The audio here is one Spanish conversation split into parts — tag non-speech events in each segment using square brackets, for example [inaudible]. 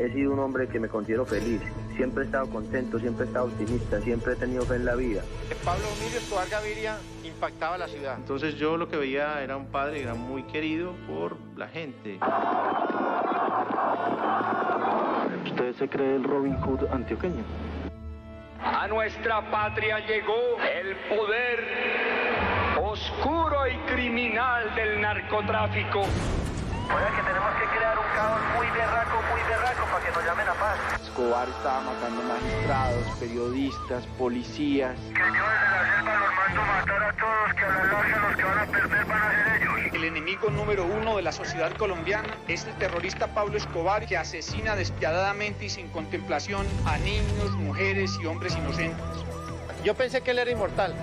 he sido un hombre que me considero feliz. Siempre he estado contento, siempre he estado optimista, siempre he tenido fe en la vida. Pablo Emilio Escobar Gaviria impactaba la ciudad. Entonces yo lo que veía era un padre que era muy querido por la gente. ¿Usted se cree el Robin Hood antioqueño? A nuestra patria llegó el poder oscuro y criminal del narcotráfico. Oiga que tenemos que crear un caos muy berraco, muy berraco para que nos llamen a paz. Escobar estaba matando magistrados, periodistas, policías. Que yo desde la selva los mando matar a todos, que a la larga los que van a perder van a ser ellos. El enemigo número uno de la sociedad colombiana es el terrorista Pablo Escobar, que asesina despiadadamente y sin contemplación a niños, mujeres y hombres inocentes. Yo pensé que él era inmortal.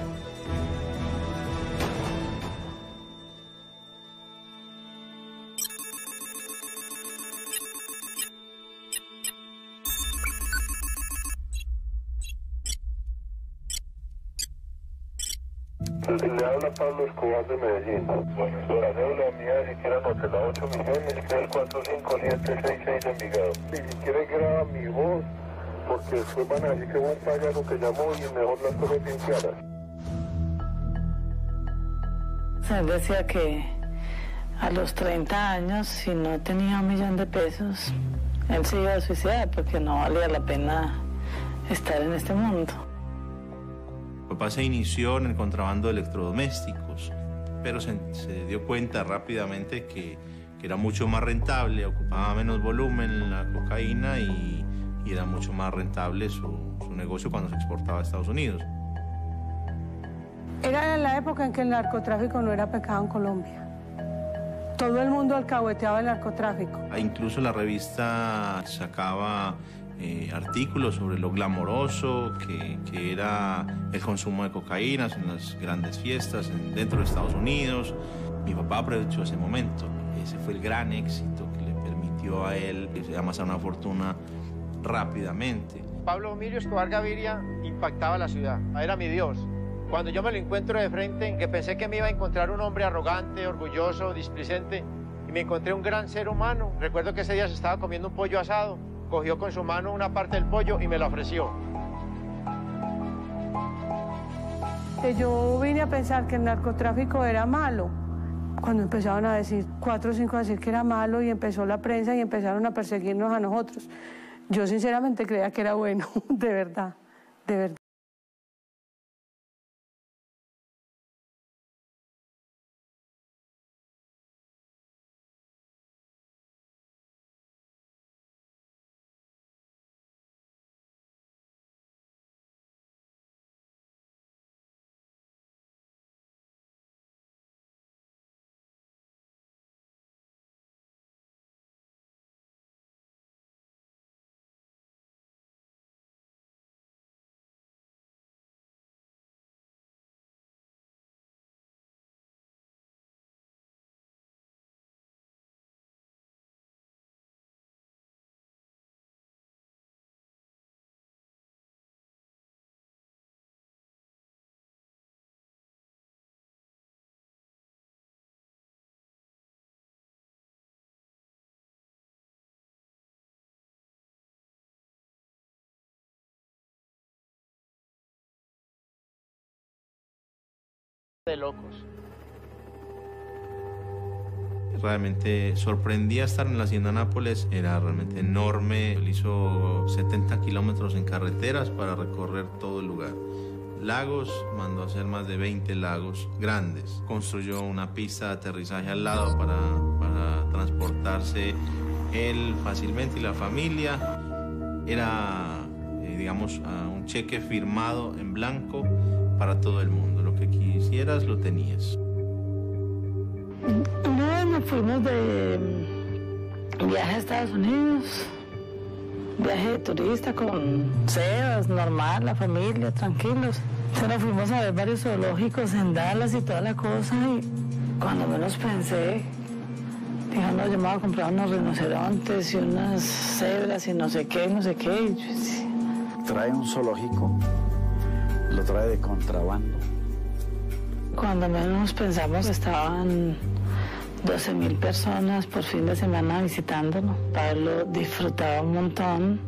Después van a decir que hubo un payaso que llamó y mejor las cosas bien claras. Él decía que a los 30 años, si no tenía un millón de pesos, él se iba a suicidar porque no valía la pena estar en este mundo. Mi papá se inició en el contrabando de electrodomésticos, pero se, se dio cuenta rápidamente que, que, era mucho más rentable, ocupaba menos volumen la cocaína y, y era mucho más rentable su, su negocio cuando se exportaba a Estados Unidos. Era la época en que el narcotráfico no era pecado en Colombia. Todo el mundo alcahueteaba el narcotráfico. Incluso la revista sacaba eh, artículos sobre lo glamoroso que, que, era el consumo de cocaína en las grandes fiestas en, dentro de Estados Unidos. Mi papá aprovechó ese momento. Ese fue el gran éxito que le permitió a él amasar una fortuna rápidamente. Pablo Emilio Escobar Gaviria impactaba la ciudad. Era mi Dios. Cuando yo me lo encuentro de frente, que pensé que me iba a encontrar un hombre arrogante, orgulloso, displicente, y me encontré un gran ser humano. Recuerdo que ese día se estaba comiendo un pollo asado, cogió con su mano una parte del pollo y me lo ofreció. Que yo vine a pensar que el narcotráfico era malo. Cuando empezaron a decir, cuatro o cinco a decir que era malo y empezó la prensa y empezaron a perseguirnos a nosotros. Yo sinceramente creía que era bueno, [laughs] de verdad, de verdad. De locos. Realmente sorprendía estar en la hacienda Nápoles, era realmente enorme. Él hizo 70 kilómetros en carreteras para recorrer todo el lugar. Lagos, mandó a hacer más de 20 lagos grandes. Construyó una pista de aterrizaje al lado para, transportarse él fácilmente y la familia. Era, eh, digamos, un cheque firmado en blanco para todo el mundo. Que quisieras lo tenías. Una vez nos fuimos de viaje a Estados Unidos, viaje de turista con Sebas, normal, la familia, tranquilos. Entonces nos fuimos a ver varios zoológicos en Dallas y toda la cosa y cuando menos pensé, Dijo, no, yo me voy a comprar unos rinocerontes y unas cebras y no sé qué, no sé qué. Trae un zoológico, lo trae de contrabando. Cuando menos pensamos estaban 12 mil personas por fin de semana visitándolo. Pablo disfrutaba un montón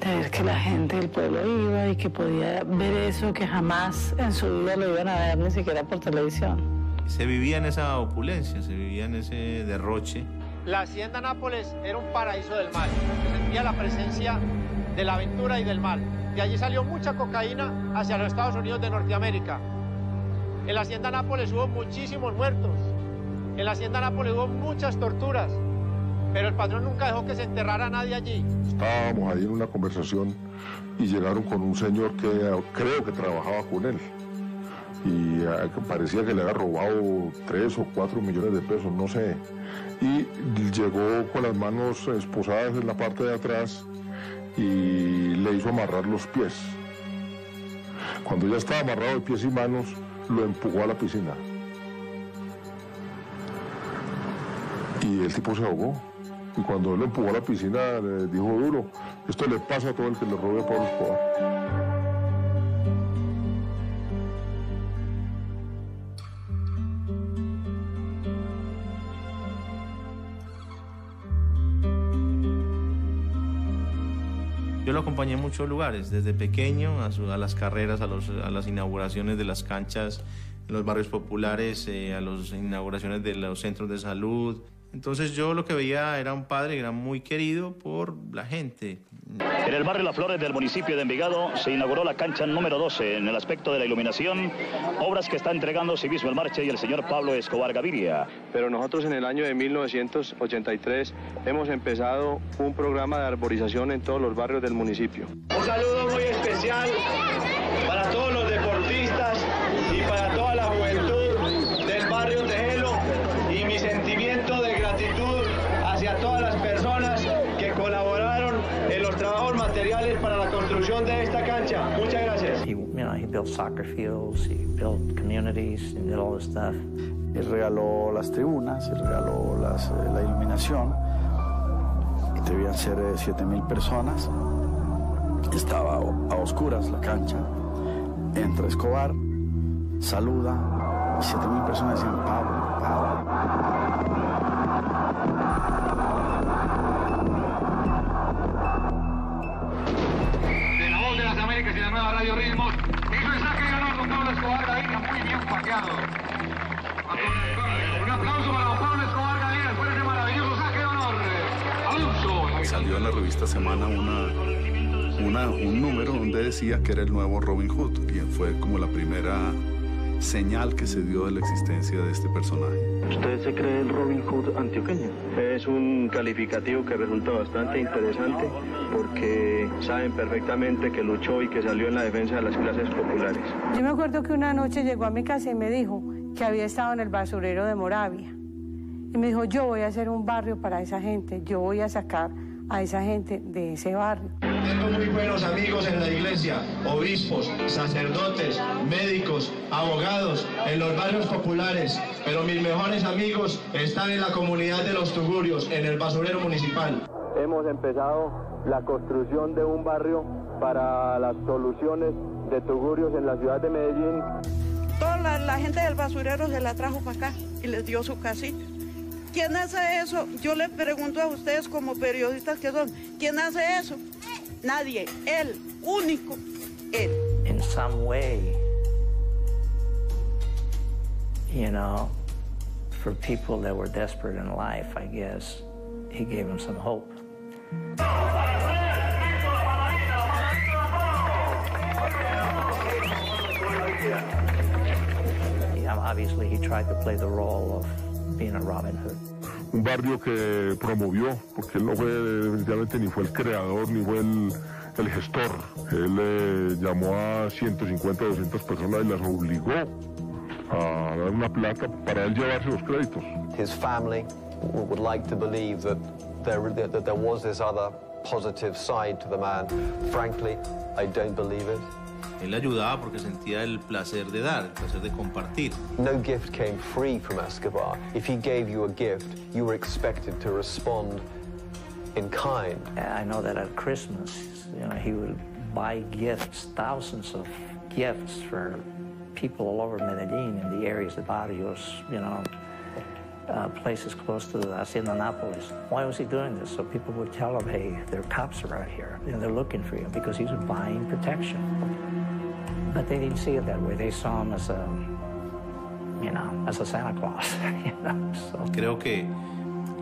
de ver que la gente del pueblo iba y que podía ver eso que jamás en su vida lo iban a ver ni siquiera por televisión. Se vivía en esa opulencia, se vivía en ese derroche. La hacienda Nápoles era un paraíso del mal. Se sentía la presencia de la aventura y del mal. De allí salió mucha cocaína hacia los Estados Unidos de Norteamérica. En la hacienda Nápoles hubo muchísimos muertos. En la hacienda Nápoles hubo muchas torturas. Pero el patrón nunca dejó que se enterrara a nadie allí. Estábamos ahí en una conversación y llegaron con un señor que creo que trabajaba con él. Y eh, parecía que le había robado tres o cuatro millones de pesos, no sé. Y llegó con las manos esposadas en la parte de atrás y le hizo amarrar los pies. Cuando ya estaba amarrado de pies y manos, lo empujó a la piscina. Y el tipo se ahogó. Y cuando él lo empujó a la piscina, le dijo duro, esto le pasa a todo el que le robe a Pablo Escobar. Lo acompañé en muchos lugares, desde pequeño a, las carreras, a las inauguraciones de las canchas en los barrios populares, eh, a las inauguraciones de los centros de salud. Entonces yo lo que veía era un padre que era muy querido por la gente. En el barrio Las Flores del municipio de Envigado se inauguró la cancha número 12 en el aspecto de la iluminación, obras que está entregando Civismo El Marche y el señor Pablo Escobar Gaviria. Pero nosotros en el año de 1983 hemos empezado un programa de arborización en todos los barrios del municipio. Un saludo muy especial para todos built soccer fields, he built communities, and did all this stuff. Él regaló las tribunas, y regaló las, eh, la iluminación. Debían ser 7 mil personas. Estaba a oscuras la cancha. Entra Escobar, saluda. Y 7 mil personas decían, Pablo, Pablo. Escobar Gaviria, muy bien paqueado. Un aplauso para don Pablo Escobar Gaviria después de ese maravilloso saque de honor. Alonso. Salió en la revista Semana una, una- un número donde decía que era el nuevo Robin Hood y fue como la primera señal que se dio de la existencia de este personaje. ¿Usted se cree el Robin Hood antioqueño? Es un calificativo que resulta bastante interesante porque saben perfectamente que luchó y que salió en la defensa de las clases populares. Yo me acuerdo que una noche llegó a mi casa y me dijo que había estado en el basurero de Moravia. Y me dijo, yo voy a hacer un barrio para esa gente, yo voy a sacar a esa gente de ese barrio. Tengo muy buenos amigos en la iglesia, obispos, sacerdotes, médicos, abogados, en los barrios populares, pero mis mejores amigos están en la comunidad de los Tugurios, en el basurero municipal. Hemos empezado la construcción de un barrio para las soluciones de tugurios en la ciudad de Medellín. Toda la, la gente del basurero se la trajo para acá y les dio su casita. ¿Quién hace eso? Yo le pregunto a ustedes como periodistas que son, ¿quién hace eso? Nadie, él, único, él. In some way, you know, for people that were desperate in life, I guess, he gave them some hope. Obviously, he tried to play the role of being a Robin Hood. Un barrio que promovió, porque él no fue definitivamente ni fue el creador ni fue el, el gestor. Él eh, llamó a 150, 200 personas y las obligó a dar una plata para él llevarse los créditos. His family would like to believe that there, that there was this other positive side to the man. Frankly, I don't believe it. Él ayudaba porque sentía el placer de dar, el placer de compartir. No gift came free from Escobar. If he gave you a gift, you were expected to respond in kind. I know that at Christmas, you know, he would buy gifts, thousands of gifts for people all over Medellin in the areas, the barrios, you know, uh, places close to the Hacienda Nápoles. Why was he doing this? So people would tell him, hey, there are cops around here, and they're looking for you, because he was buying protection. But they didn't see it that way. They saw him as a, you know, as a Santa Claus, [laughs] you know, so. Creo que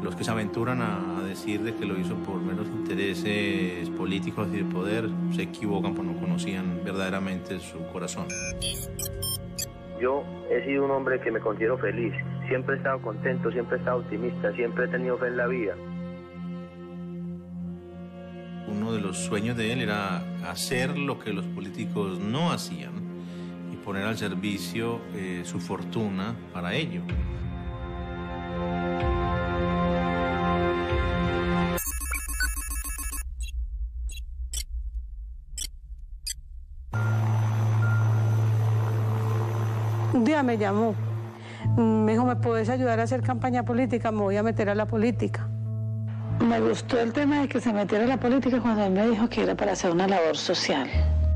los que se aventuran a, a decir de que lo hizo por meros intereses políticos y de poder se equivocan porque no conocían verdaderamente su corazón. Yo he sido un hombre que me considero feliz. Siempre he estado contento, siempre he estado optimista, siempre he tenido fe en la vida. De los sueños de él era hacer lo que los políticos no hacían y poner al servicio eh, su fortuna para ello. Un día me llamó, me dijo, ¿me puedes ayudar a hacer campaña política? Me voy a meter a la política. Me gustó el tema de que se metiera a la política cuando él me dijo que era para hacer una labor social.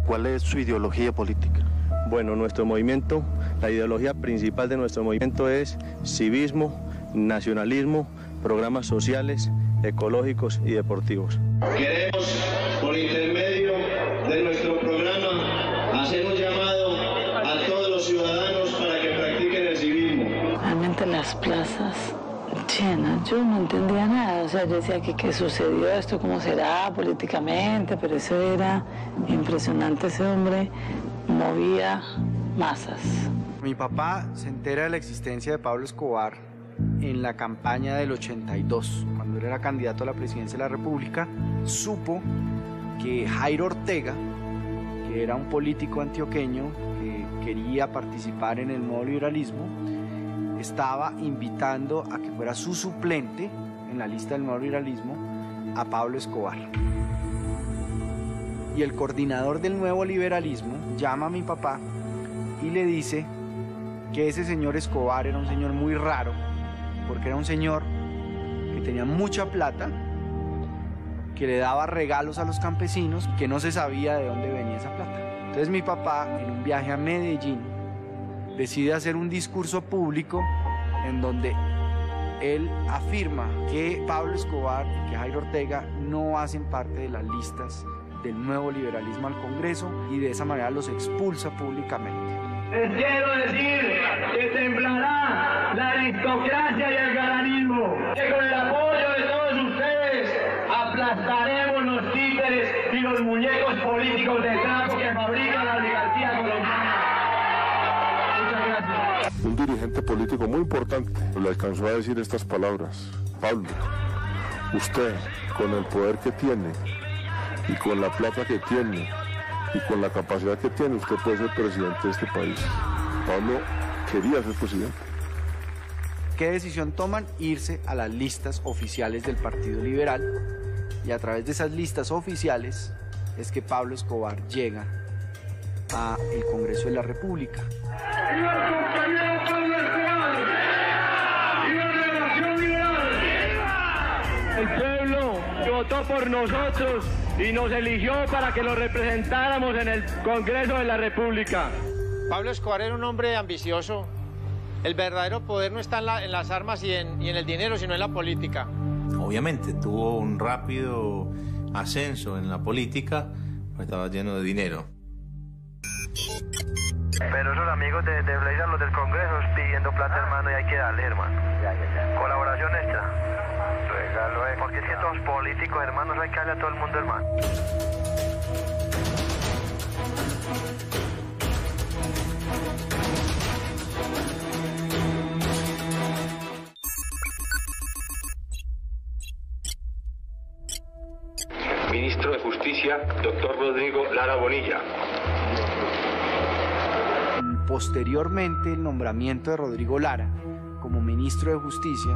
¿Cuál es su ideología política? Bueno, nuestro movimiento, la ideología principal de nuestro movimiento es civismo, nacionalismo, programas sociales, ecológicos y deportivos. Queremos, por intermedio de nuestro programa, hacer un llamado a todos los ciudadanos para que practiquen el civismo. Realmente las plazas yo no entendía nada. O sea, yo decía que qué sucedió esto, cómo será políticamente, pero eso era impresionante. Ese hombre movía masas. Mi papá se entera de la existencia de Pablo Escobar en la campaña del 82, cuando él era candidato a la presidencia de la República, supo que Jairo Ortega, que era un político antioqueño que quería participar en el nuevo liberalismo, estaba invitando a que fuera su suplente en la lista del nuevo liberalismo a Pablo Escobar. Y el coordinador del nuevo liberalismo llama a mi papá y le dice que ese señor Escobar era un señor muy raro, porque era un señor que tenía mucha plata, que le daba regalos a los campesinos que no se sabía de dónde venía esa plata. Entonces mi papá, en un viaje a Medellín, decide hacer un discurso público en donde él afirma que Pablo Escobar y que Jairo Ortega no hacen parte de las listas del nuevo liberalismo al Congreso y de esa manera los expulsa públicamente. Les quiero decir que temblará la aristocracia y el garanismo, que con el apoyo de todos ustedes aplastaremos los títeres y los muñecos políticos de Un dirigente político muy importante le alcanzó a decir estas palabras. Pablo, usted con el poder que tiene y con la plata que tiene y con la capacidad que tiene, usted puede ser presidente de este país. Pablo quería ser presidente. ¿Qué decisión toman? Irse a las listas oficiales del Partido Liberal y a través de esas listas oficiales es que Pablo Escobar llega a el Congreso de la República. El pueblo votó por nosotros y nos eligió para que lo representáramos en el Congreso de la República. Pablo Escobar era un hombre ambicioso. El verdadero poder no está en, la- en las armas y en, y en el dinero, sino en la política. Obviamente tuvo un rápido ascenso en la política, pues estaba lleno de dinero. Pero esos amigos de, de Blazer, los del Congreso, pidiendo plata, hermano, y hay que darle, hermano. Colaboración extra. Regalo, eh. Porque es que estos políticos, hermanos, hay que darle a todo el mundo, hermano. Ministro de Justicia, doctor Rodrigo Lara Bonilla. Posteriormente, el nombramiento de Rodrigo Lara como ministro de Justicia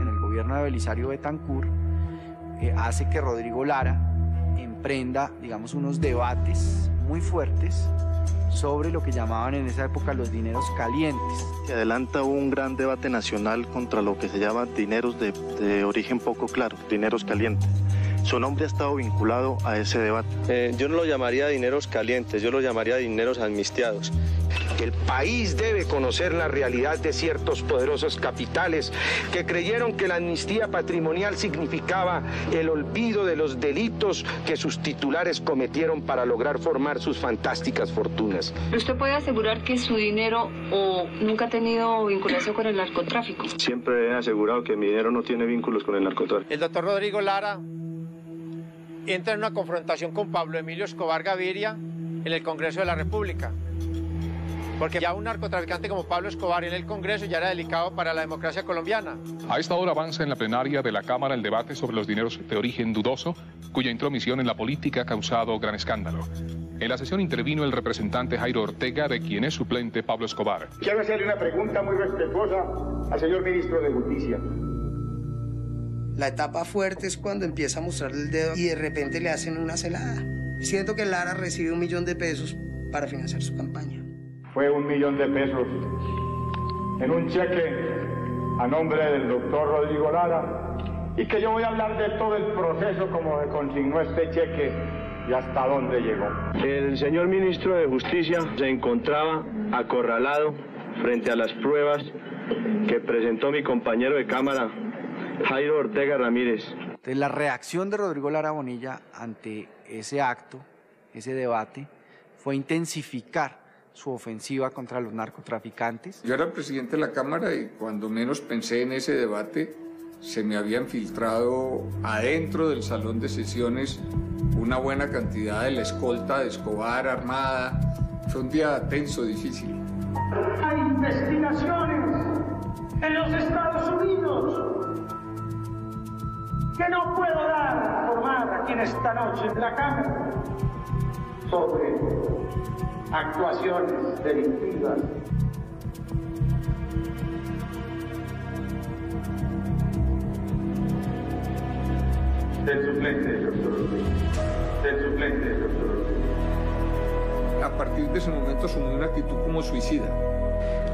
en el gobierno de Belisario Betancourt eh, hace que Rodrigo Lara emprenda, digamos, unos debates muy fuertes sobre lo que llamaban en esa época los dineros calientes. Se adelanta un gran debate nacional contra lo que se llama dineros de, de origen poco claro, dineros calientes. Su nombre ha estado vinculado a ese debate. Eh, yo no lo llamaría dineros calientes, yo lo llamaría dineros amnistiados. El país debe conocer la realidad de ciertos poderosos capitales que creyeron que la amnistía patrimonial significaba el olvido de los delitos que sus titulares cometieron para lograr formar sus fantásticas fortunas. ¿Usted puede asegurar que su dinero o nunca ha tenido vinculación con el narcotráfico? Siempre he asegurado que mi dinero no tiene vínculos con el narcotráfico. El doctor Rodrigo Lara entra en una confrontación con Pablo Emilio Escobar Gaviria en el Congreso de la República. Porque ya un narcotraficante como Pablo Escobar en el Congreso ya era delicado para la democracia colombiana. A esta hora avanza en la plenaria de la Cámara el debate sobre los dineros de origen dudoso, cuya intromisión en la política ha causado gran escándalo. En la sesión intervino el representante Jairo Ortega, de quien es suplente Pablo Escobar. Quiero hacerle una pregunta muy respetuosa al señor ministro de Justicia. La etapa fuerte es cuando empieza a mostrar el dedo y de repente le hacen una celada. Siento que Lara recibe un millón de pesos para financiar su campaña. Fue un millón de pesos en un cheque a nombre del doctor Rodrigo Lara y que yo voy a hablar de todo el proceso como se consignó este cheque y hasta dónde llegó. El señor ministro de Justicia se encontraba acorralado frente a las pruebas que presentó mi compañero de Cámara, Jairo Ortega Ramírez. Entonces, la reacción de Rodrigo Lara Bonilla ante ese acto, ese debate, fue intensificar su ofensiva contra los narcotraficantes. Yo era presidente de la Cámara y cuando menos pensé en ese debate, se me habían filtrado adentro del salón de sesiones una buena cantidad de la escolta de Escobar armada. Fue un día tenso, difícil. Hay investigaciones en los Estados Unidos que no puedo dar a formar aquí en esta noche en la Cámara sobre actuaciones delictivas. Del suplente, doctor. Del suplente, doctor. A partir de ese momento asumió una actitud como suicida.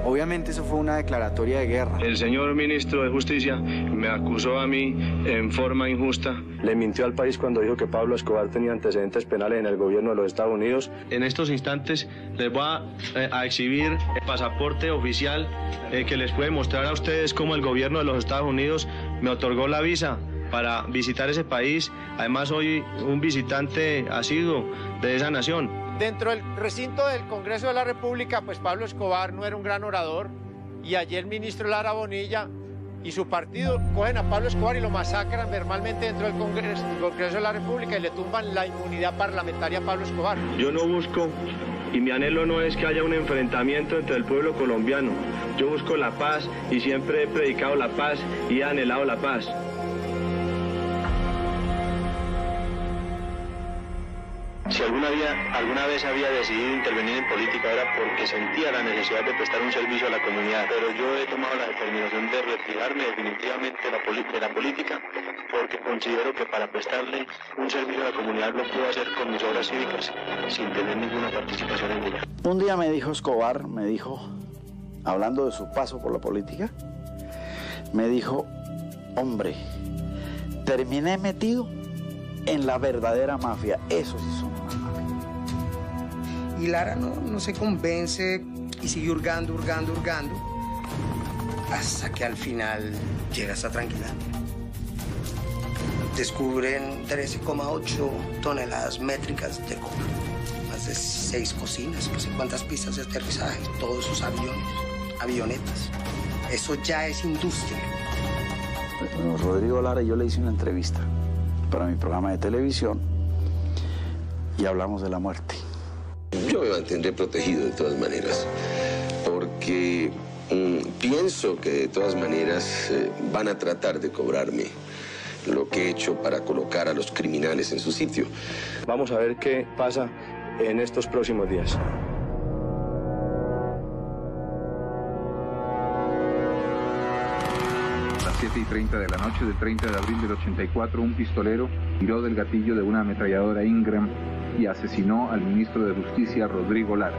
Obviamente eso fue una declaratoria de guerra. El señor ministro de Justicia me acusó a mí en forma injusta. Le mintió al país cuando dijo que Pablo Escobar tenía antecedentes penales en el gobierno de los Estados Unidos. En estos instantes les voy a, eh, a exhibir el pasaporte oficial eh, que les puede mostrar a ustedes cómo el gobierno de los Estados Unidos me otorgó la visa para visitar ese país. Además soy un visitante asiduo de esa nación. Dentro del recinto del Congreso de la República, pues Pablo Escobar no era un gran orador y allí el ministro Lara Bonilla y su partido cogen a Pablo Escobar y lo masacran verbalmente dentro del Congreso, del Congreso de la República y le tumban la inmunidad parlamentaria a Pablo Escobar. Yo no busco y mi anhelo no es que haya un enfrentamiento entre el pueblo colombiano. Yo busco la paz y siempre he predicado la paz y he anhelado la paz. Si alguna, vez había decidido intervenir en política era porque sentía la necesidad de prestar un servicio a la comunidad, pero yo he tomado la determinación de retirarme definitivamente de la, política porque considero que para prestarle un servicio a la comunidad lo puedo hacer con mis obras cívicas sin tener ninguna participación en ella. Un día me dijo Escobar, me dijo, hablando de su paso por la política, me dijo, hombre, terminé metido en la verdadera mafia. Eso sí son. Y Lara no, no se convence y sigue hurgando, hurgando, hurgando, hasta que al final llega esa tranquilidad. Descubren 13,8 toneladas métricas de cobre, más de seis cocinas, no sé cuántas pistas de aterrizaje, todos esos aviones, avionetas. Eso ya es industria. Bueno, Rodrigo Lara yo le hice una entrevista para mi programa de televisión y hablamos de la muerte. Yo me mantendré protegido de todas maneras, porque mmm, pienso que de todas maneras eh, van a tratar de cobrarme lo que he hecho para colocar a los criminales en su sitio. Vamos a ver qué pasa en estos próximos días. A las 7 y 30 de la noche del 30 de abril del 84, un pistolero tiró del gatillo de una ametralladora Ingram y asesinó al ministro de Justicia, Rodrigo Lara.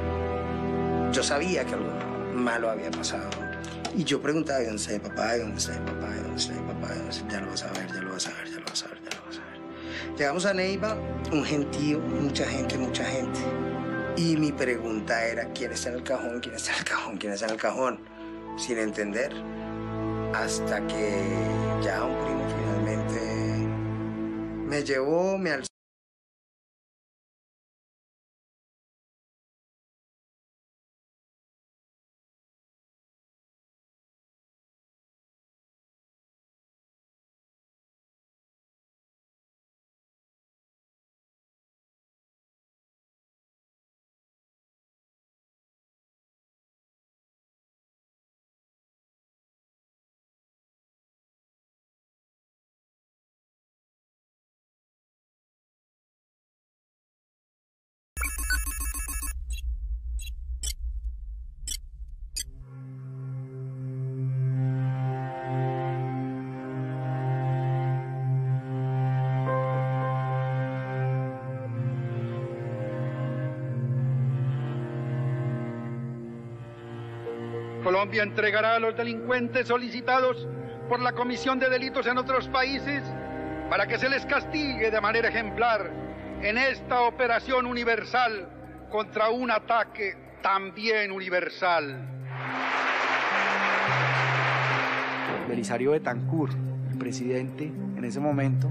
Yo sabía que algo malo había pasado. Y yo preguntaba, ¿dónde está mi papá? ¿Dónde está mi papá? ¿Dónde está mi papá? Ya lo vas a ver, ya lo vas a ver, ya lo vas a ver, ya lo vas a ver. Llegamos a Neiva, un gentío, mucha gente, mucha gente. Y mi pregunta era, ¿quién está en el cajón? ¿Quién está en el cajón? ¿Quién está en el cajón? Sin entender. Hasta que ya un primo finalmente me llevó, me alzó. Colombia entregará a los delincuentes solicitados por la comisión de delitos en otros países para que se les castigue de manera ejemplar en esta operación universal contra un ataque también universal. Belisario Betancourt, el presidente en ese momento,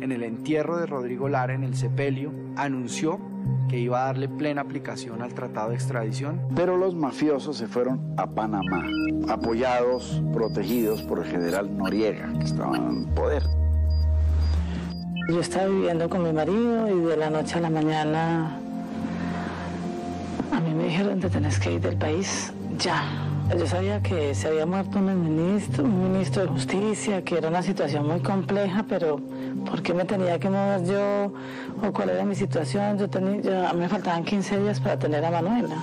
en el entierro de Rodrigo Lara en el sepelio, anunció que iba a darle plena aplicación al tratado de extradición. Pero los mafiosos se fueron a Panamá, apoyados, protegidos por el general Noriega, que estaba en poder. Yo estaba viviendo con mi marido y de la noche a la mañana a mí me dijeron te tenés que ir del país ya. Yo sabía que se había muerto un ministro, un ministro de justicia, que era una situación muy compleja, pero ¿por qué me tenía que mover yo? ¿O cuál era mi situación? Yo tenía, yo, a mí me faltaban 15 días para tener a Manuela.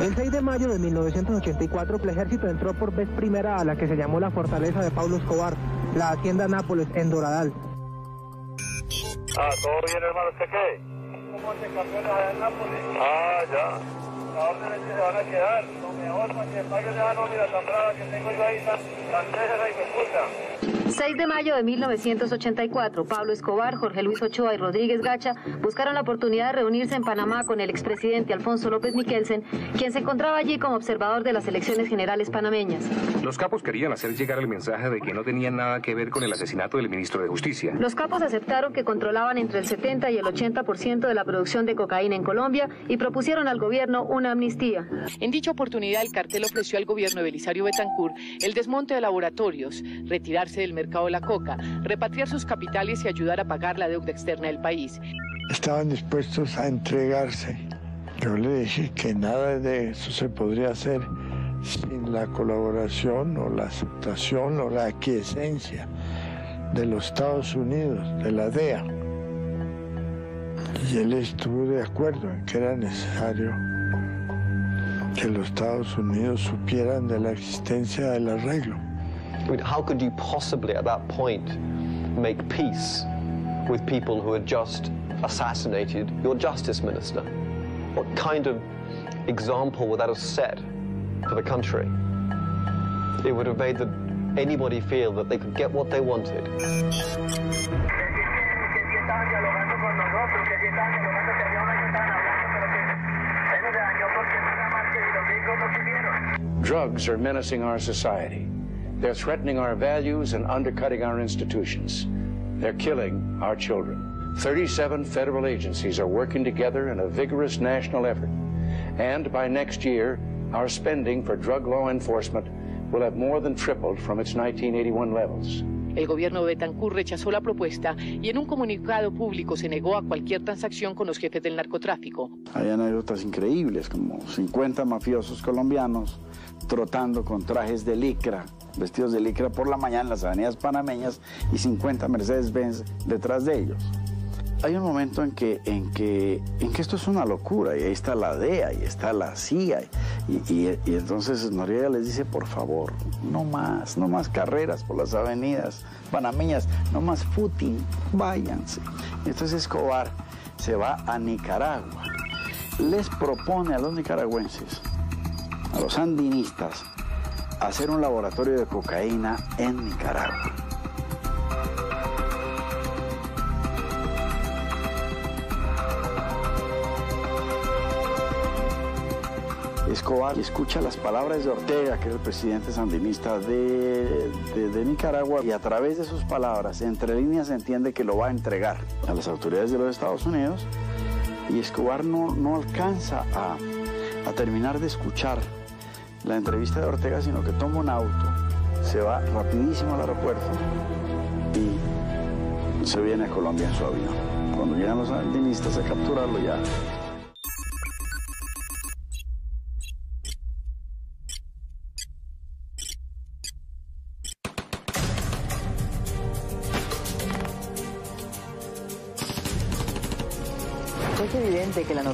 El 6 de mayo de 1984, el ejército entró por vez primera a la que se llamó la fortaleza de Pablo Escobar, la hacienda Nápoles, en Doradal. Ah, ¿todo bien, hermano? ¿Usted qué? ¿Cómo se cambió la de Nápoles? Ah, ya. Las órdenes se van a quedar. Lo mejor para que pague la nómina tan brava que tengo yo ahí, tan, tan y puta. 6 de mayo de 1984, Pablo Escobar, Jorge Luis Ochoa y Rodríguez Gacha buscaron la oportunidad de reunirse en Panamá con el expresidente Alfonso López Miquelsen, quien se encontraba allí como observador de las elecciones generales panameñas. Los capos querían hacer llegar el mensaje de que no tenían nada que ver con el asesinato del ministro de Justicia. Los capos aceptaron que controlaban entre el 70 y el 80% de la producción de cocaína en Colombia y propusieron al gobierno una amnistía. En dicha oportunidad, el cartel ofreció al gobierno de Belisario Betancourt el desmonte de laboratorios, retirarse del mercado de la coca, repatriar sus capitales y ayudar a pagar la deuda externa del país. Estaban dispuestos a entregarse. Yo le dije que nada de eso se podría hacer sin la colaboración o la aceptación o la aquiescencia de los Estados Unidos, de la DEA. Y él estuvo de acuerdo en que era necesario que los Estados Unidos supieran de la existencia del arreglo. How could you possibly at that point make peace with people who had just assassinated your justice minister? What kind of example would that have set for the country? It would have made the, anybody feel that they could get what they wanted. Drugs are menacing our society. They're threatening our values and undercutting our institutions. They're killing our children. 37 federal agencies are working together in a vigorous national effort. And by next year, our spending for drug law enforcement will have more than tripled from its 1981 levels. El gobierno de Betancourt rechazó la propuesta y en un comunicado público se negó a cualquier transacción con los jefes del narcotráfico. Hay anécdotas increíbles, como 50 mafiosos colombianos trotando con trajes de licra, vestidos de licra por la mañana en las avenidas panameñas y 50 Mercedes-Benz detrás de ellos. Hay un momento en que, en, que, en que esto es una locura y ahí está la DEA y está la CIA Y, entonces Noriega les dice, por favor, no más, no más carreras por las avenidas panameñas, no más footing, váyanse. Entonces Escobar se va a Nicaragua. Les propone a los nicaragüenses, a los sandinistas, hacer un laboratorio de cocaína en Nicaragua. Escobar escucha las palabras de Ortega, que es el presidente sandinista de, Nicaragua, y a través de sus palabras, entre líneas, entiende que lo va a entregar a las autoridades de los Estados Unidos, y Escobar no, no alcanza a, a terminar de escuchar la entrevista de Ortega, sino que toma un auto, se va rapidísimo al aeropuerto y se viene a Colombia en su avión. Cuando llegan los sandinistas a capturarlo ya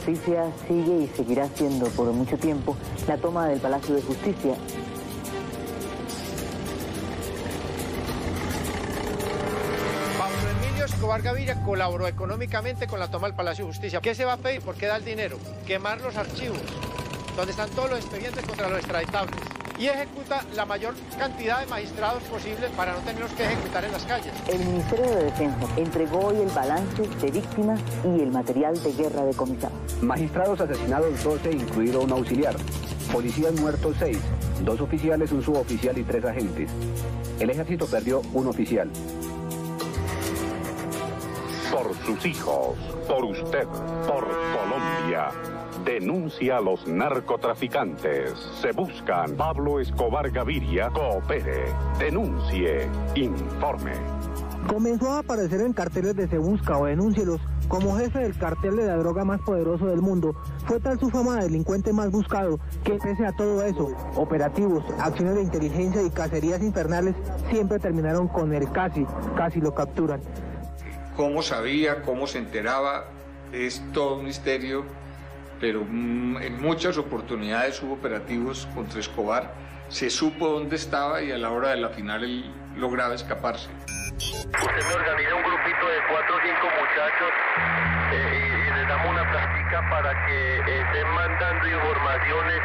noticia sigue y seguirá siendo por mucho tiempo la toma del Palacio de Justicia. Pablo Emilio Escobar Gaviria colaboró económicamente con la toma del Palacio de Justicia. ¿Qué se va a pedir? ¿Por qué da el dinero? Quemar los archivos, donde están todos los expedientes contra los extraditables y ejecuta la mayor cantidad de magistrados posible para no tenerlos que ejecutar en las calles. El Ministerio de Defensa entregó hoy el balance de víctimas y el material de guerra decomisado. Magistrados asesinados 12, incluido un auxiliar. Policías muertos 6, dos oficiales, un suboficial y tres agentes. El ejército perdió un oficial. Por sus hijos, por usted, por Colombia. Denuncia a los narcotraficantes. Se buscan. Pablo Escobar Gaviria. Coopere. Denuncie. Informe. Comenzó a aparecer en carteles de Se Busca o Denúncielos como jefe del cartel de la droga más poderoso del mundo. Fue tal su fama de delincuente más buscado que pese a todo eso, operativos, acciones de inteligencia y cacerías infernales siempre terminaron con el casi, casi lo capturan. ¿Cómo sabía? ¿Cómo se enteraba? Es todo un misterio pero mm, en muchas oportunidades hubo operativos contra Escobar, se supo dónde estaba y a la hora de la final él lograba escaparse. Usted me organiza un grupito de cuatro o cinco muchachos eh, y, les damos una plática para que estén mandando informaciones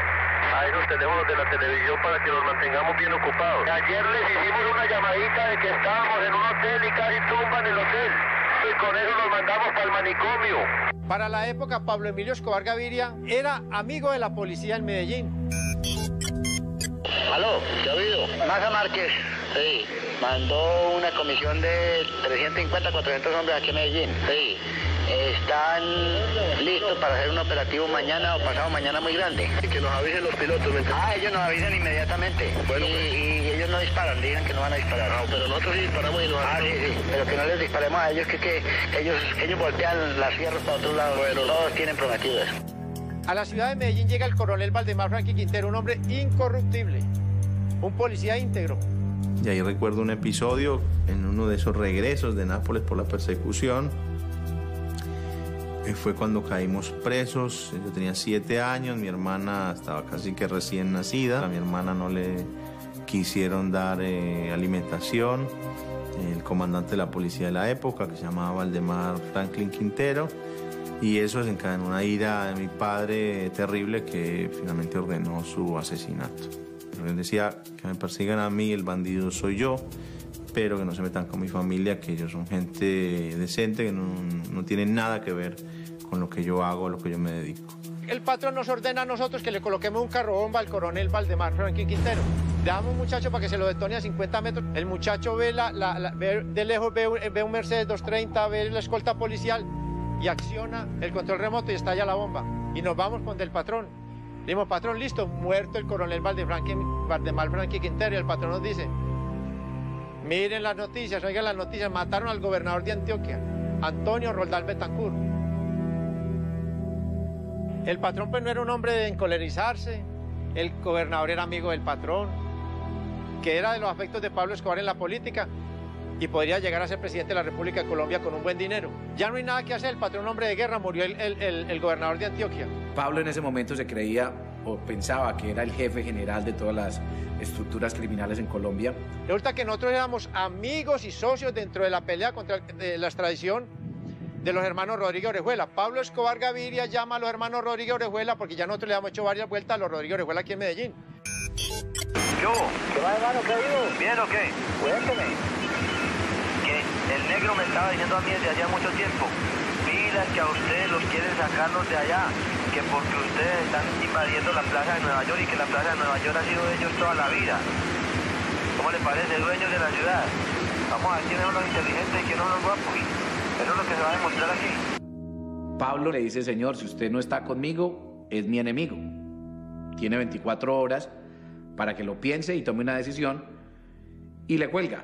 a esos teléfonos de la televisión para que los mantengamos bien ocupados. Ayer les hicimos una llamadita de que estábamos en un hotel y casi tumban el hotel. Y con eso los mandamos para el manicomio. Para la época, Pablo Emilio Escobar Gaviria era amigo de la policía en Medellín. Aló, ¿qué ha habido? Maza Márquez. Sí. Mandó una comisión de 350, 400 hombres aquí en Medellín. Sí. Están listos para hacer un operativo mañana o pasado mañana muy grande. Y que nos avisen los pilotos, ¿me Ah, ellos nos avisan inmediatamente. Bueno, y, pues. y, ellos no disparan, digan que no van a disparar. No, pero nosotros sí disparamos y nos Ah, sí, sí, pero que no les disparemos a ellos, que, que ellos, ellos voltean las sierras para otro lado. Bueno, todos tienen prometido eso. A la ciudad de Medellín llega el coronel Valdemar Franqui Quintero, un hombre incorruptible, un policía íntegro. Y ahí recuerdo un episodio en uno de esos regresos de Nápoles por la persecución fue cuando caímos presos. Yo tenía siete años, mi hermana estaba casi que recién nacida. A mi hermana no le quisieron dar eh, alimentación. El comandante de la policía de la época, que se llamaba Valdemar Franklin Quintero, y eso desencadenó una ira de mi padre terrible que finalmente ordenó su asesinato. Él decía que me persigan a mí, el bandido soy yo, pero que no se metan con mi familia, que ellos son gente decente, que no, no tienen nada que ver con lo que yo hago, a lo que yo me dedico. El patrón nos ordena a nosotros que le coloquemos un carro bomba al coronel Valdemar Franklin Quintero. Dejamos un muchacho para que se lo detone a 50 metros. El muchacho ve, la, de lejos, ve, ve, un Mercedes 230, ve la escolta policial y acciona el control remoto y estalla la bomba. Y nos vamos con el patrón. Dimos, patrón, listo, muerto el coronel Valdemar Franklin Quintero. Y el patrón nos dice, miren las noticias, oigan las noticias, mataron al gobernador de Antioquia, Antonio Roldán Betancourt. El patrón pues no era un hombre de encolerizarse, el gobernador era amigo del patrón, que era de los afectos de Pablo Escobar en la política y podría llegar a ser presidente de la República de Colombia con un buen dinero. Ya no hay nada que hacer, el patrón hombre de guerra, murió el, el, gobernador de Antioquia. Pablo en ese momento se creía o pensaba que era el jefe general de todas las estructuras criminales en Colombia. Resulta que nosotros éramos amigos y socios dentro de la pelea contra la extradición de los hermanos Rodríguez Orejuela. Pablo Escobar Gaviria llama a los hermanos Rodríguez Orejuela porque ya nosotros le hemos hecho varias vueltas a los Rodríguez Orejuela aquí en Medellín. ¿Yo? ¿Qué va, hermano? ¿Qué ha? ¿Bien o qué? Cuénteme. Que el negro me estaba diciendo a mí desde hacía mucho tiempo, pilas que a ustedes los quieren sacarlos de allá, que porque ustedes están invadiendo la plaza de Nueva York y que la plaza de Nueva York ha sido de ellos toda la vida. ¿Cómo le parece? Dueños de la ciudad. Vamos a ver quiénes son los inteligentes y quiénes son los guapos. Eso es lo que se va a demostrar aquí. Pablo le dice, señor, si usted no está conmigo, es mi enemigo. Tiene 24 horas para que lo piense y tome una decisión y le cuelga.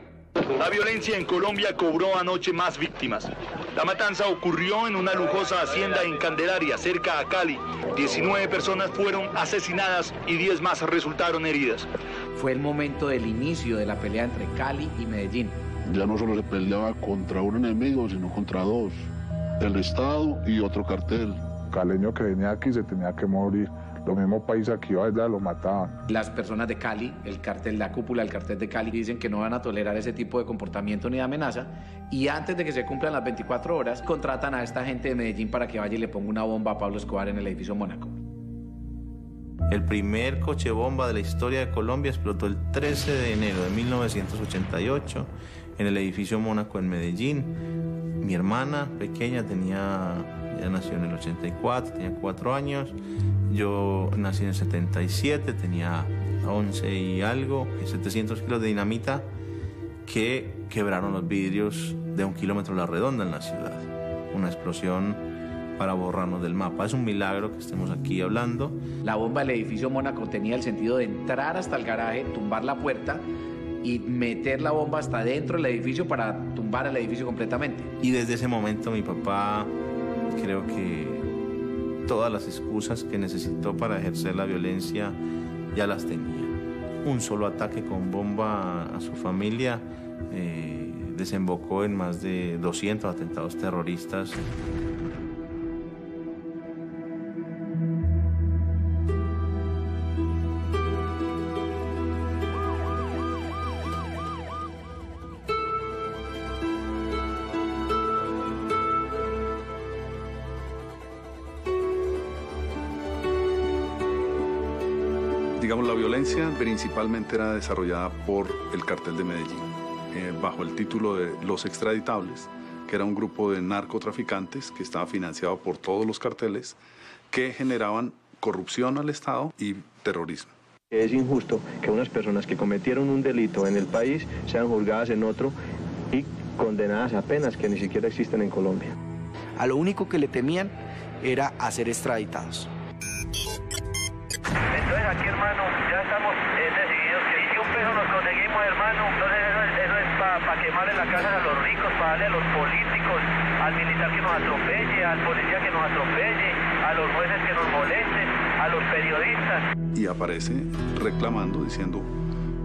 La violencia en Colombia cobró anoche más víctimas. La matanza ocurrió en una lujosa hacienda en Candelaria, cerca a Cali. 19 personas fueron asesinadas y 10 más resultaron heridas. Fue el momento del inicio de la pelea entre Cali y Medellín. Ya no solo se peleaba contra un enemigo, sino contra dos. El Estado y otro cartel. Caleño que venía aquí se tenía que morir. Lo mismo país aquí iba allá lo mataban. Las personas de Cali, el cartel, la cúpula del cartel de Cali, dicen que no van a tolerar ese tipo de comportamiento ni de amenaza. Y antes de que se cumplan las 24 horas, contratan a esta gente de Medellín para que vaya y le ponga una bomba a Pablo Escobar en el edificio Mónaco. El primer coche bomba de la historia de Colombia explotó el 13 de enero de 1988 en el edificio Mónaco en Medellín. Mi hermana pequeña tenía, ya nació en el 84, tenía cuatro años. Yo nací en el 77, tenía 11 y algo, 700 kilos de dinamita que quebraron los vidrios de un kilómetro a la redonda en la ciudad. Una explosión para borrarnos del mapa. Es un milagro que estemos aquí hablando. La bomba del edificio Mónaco tenía el sentido de entrar hasta el garaje, tumbar la puerta y meter la bomba hasta dentro del edificio para tumbar el edificio completamente. Y desde ese momento mi papá creo que todas las excusas que necesitó para ejercer la violencia ya las tenía. Un solo ataque con bomba a su familia eh, desembocó en más de 200 atentados terroristas. Violencia principalmente era desarrollada por el cartel de Medellín, eh, bajo el título de Los Extraditables, que era un grupo de narcotraficantes que estaba financiado por todos los carteles que generaban corrupción al Estado y terrorismo. Es injusto que unas personas que cometieron un delito en el país sean juzgadas en otro y condenadas a penas que ni siquiera existen en Colombia. A lo único que le temían era a ser extraditados. Y aparece reclamando, diciendo,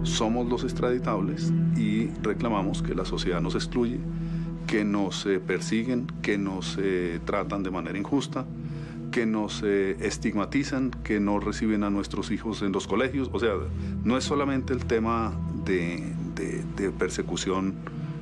somos los extraditables y reclamamos que la sociedad nos excluye, que nos persiguen, que nos tratan de manera injusta que nos estigmatizan, que no reciben a nuestros hijos en los colegios. O sea, no es solamente el tema de persecución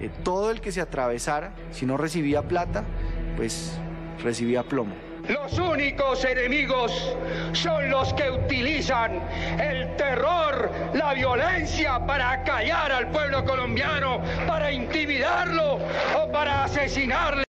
eh, todo el que se atravesara, si no recibía plata, pues recibía plomo. Los únicos enemigos son los que utilizan el terror, la violencia para callar al pueblo colombiano, para intimidarlo o para asesinarle.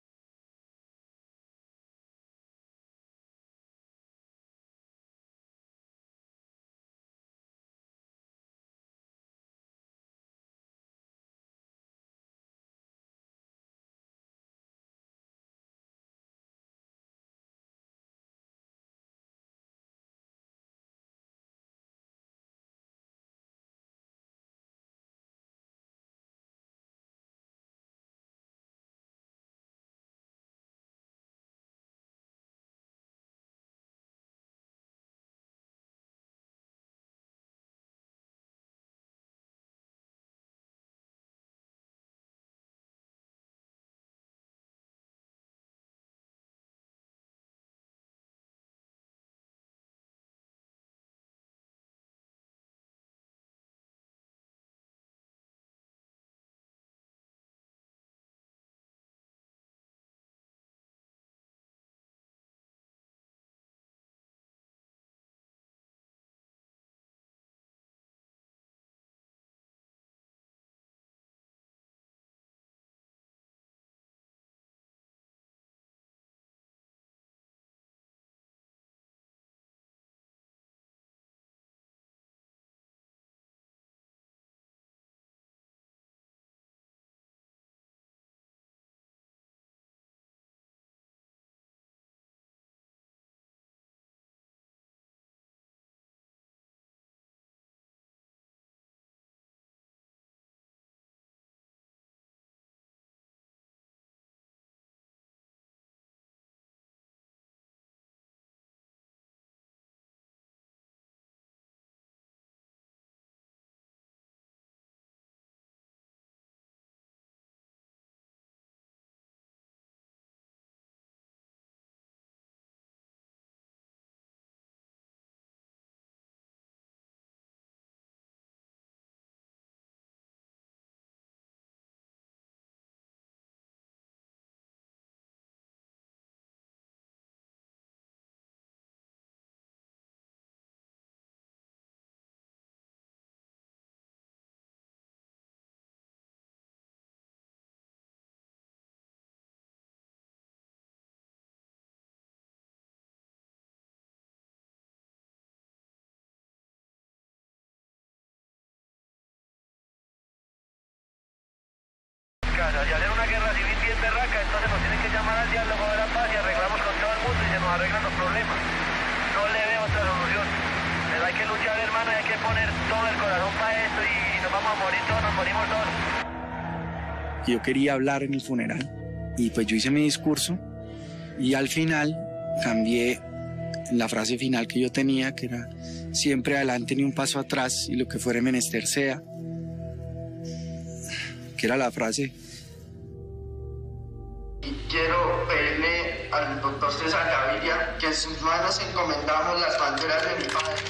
Berraca, entonces nos tienen que llamar al diálogo de la paz y arreglamos con todo el mundo y se nos arreglan los problemas. No le veo otra solución. Pero hay que luchar, hermano, y hay que poner todo el corazón para esto y, nos vamos a morir todos, nos morimos todos. Yo quería hablar en el funeral y pues yo hice mi discurso y al final cambié la frase final que yo tenía, que era siempre adelante ni un paso atrás y lo que fuere menester sea, que era la frase Quiero pedirle al doctor César Gaviria que en sus manos encomendamos las banderas de mi padre.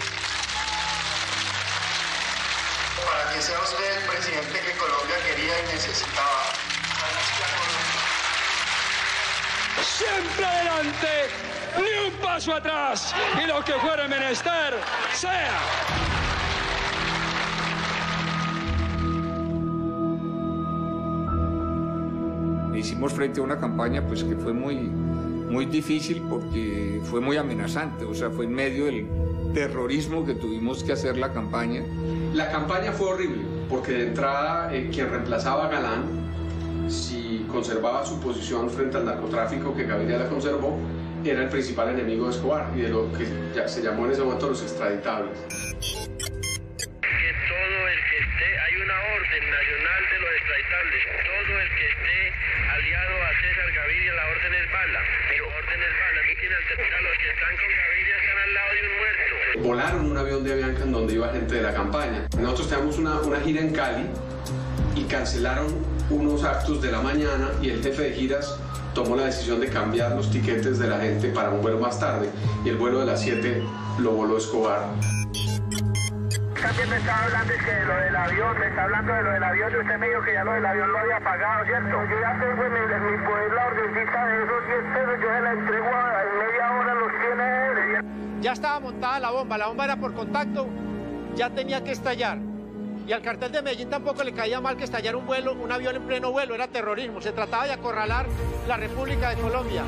Para que sea usted el presidente que Colombia quería y necesitaba. Siempre adelante, ni un paso atrás, y lo que fuere menester sea. Hicimos frente a una campaña pues que fue muy, muy difícil porque fue muy amenazante, o sea, fue en medio del terrorismo que tuvimos que hacer la campaña. La campaña fue horrible porque de entrada eh, quien reemplazaba a Galán, si conservaba su posición frente al narcotráfico que Gaviria la conservó, era el principal enemigo de Escobar y de lo que ya se llamó en ese momento los extraditables. Todo el que esté, hay una orden nacional de los extraditables. Todo el que esté a César Gaviria, la orden es bala. Pero orden es bala, alternativa. Los que están con Gaviria están al lado de un muerto. Volaron un avión de Avianca en donde iba gente de la campaña. Nosotros teníamos una, una gira en Cali y cancelaron unos actos de la mañana y el jefe de giras tomó la decisión de cambiar los tiquetes de la gente para un vuelo más tarde y el vuelo de las 7 lo voló Escobar. También me estaba hablando es que de lo del avión, me está hablando de lo del avión y usted me dijo que ya lo del avión lo había pagado, ¿cierto? Yo ya tengo en mi, en mi poder la ordencita de esos 10 pesos, yo se la entrego a en media hora, los tiene él. Ya estaba montada la bomba, la bomba era por contacto, ya tenía que estallar. Y al cartel de Medellín tampoco le caía mal que estallara un vuelo, un avión en pleno vuelo, era terrorismo. Se trataba de acorralar la República de Colombia.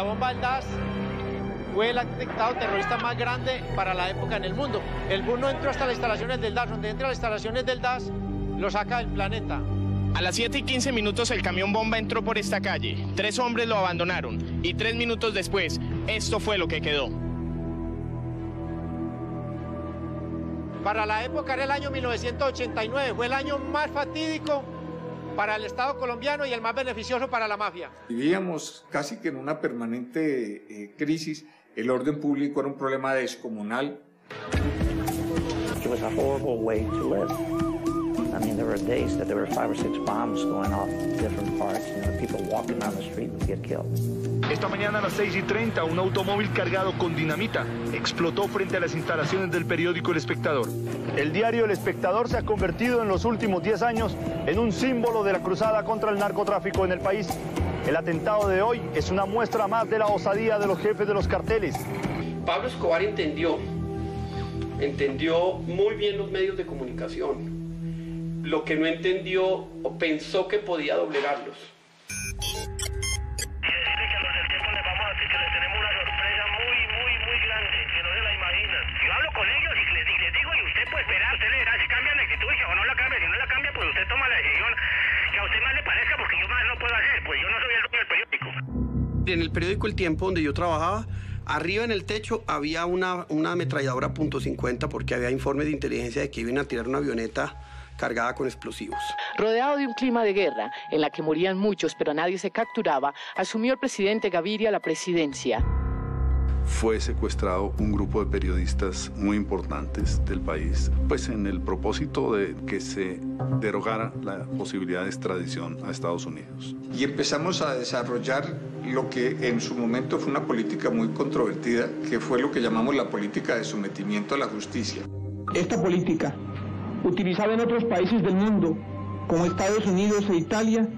La bomba del DAS fue el atentado terrorista más grande para la época en el mundo. El bus no entró hasta las instalaciones del DAS, donde entra las instalaciones del DAS, lo saca del planeta. A las 7 y 15 minutos el camión bomba entró por esta calle. Tres hombres lo abandonaron y tres minutos después, esto fue lo que quedó. Para la época era el año 1989, fue el año más fatídico para el Estado colombiano y el más beneficioso para la mafia. Vivíamos casi que en una permanente eh, crisis. El orden público era un problema descomunal. It was a horrible way to live. I mean, there were days that there were five or six bombs going off in different parts, and you know, people walking down the street would get killed. Esta mañana a las 6 y 30, un automóvil cargado con dinamita explotó frente a las instalaciones del periódico El Espectador. El diario El Espectador se ha convertido en los últimos 10 años en un símbolo de la cruzada contra el narcotráfico en el país. El atentado de hoy es una muestra más de la osadía de los jefes de los carteles. Pablo Escobar entendió, entendió muy bien los medios de comunicación. Lo que no entendió o pensó que podía doblegarlos. En el periódico El Tiempo, donde yo trabajaba, arriba en el techo había una, una ametralladora .50 porque había informes de inteligencia de que iban a tirar una avioneta cargada con explosivos. Rodeado de un clima de guerra, en la que morían muchos pero nadie se capturaba, asumió el presidente Gaviria la presidencia. Fue secuestrado un grupo de periodistas muy importantes del país, pues en el propósito de que se derogara la posibilidad de extradición a Estados Unidos. Y empezamos a desarrollar lo que en su momento fue una política muy controvertida, que fue lo que llamamos la política de sometimiento a la justicia. Esta política, utilizada en otros países del mundo, como Estados Unidos e Italia,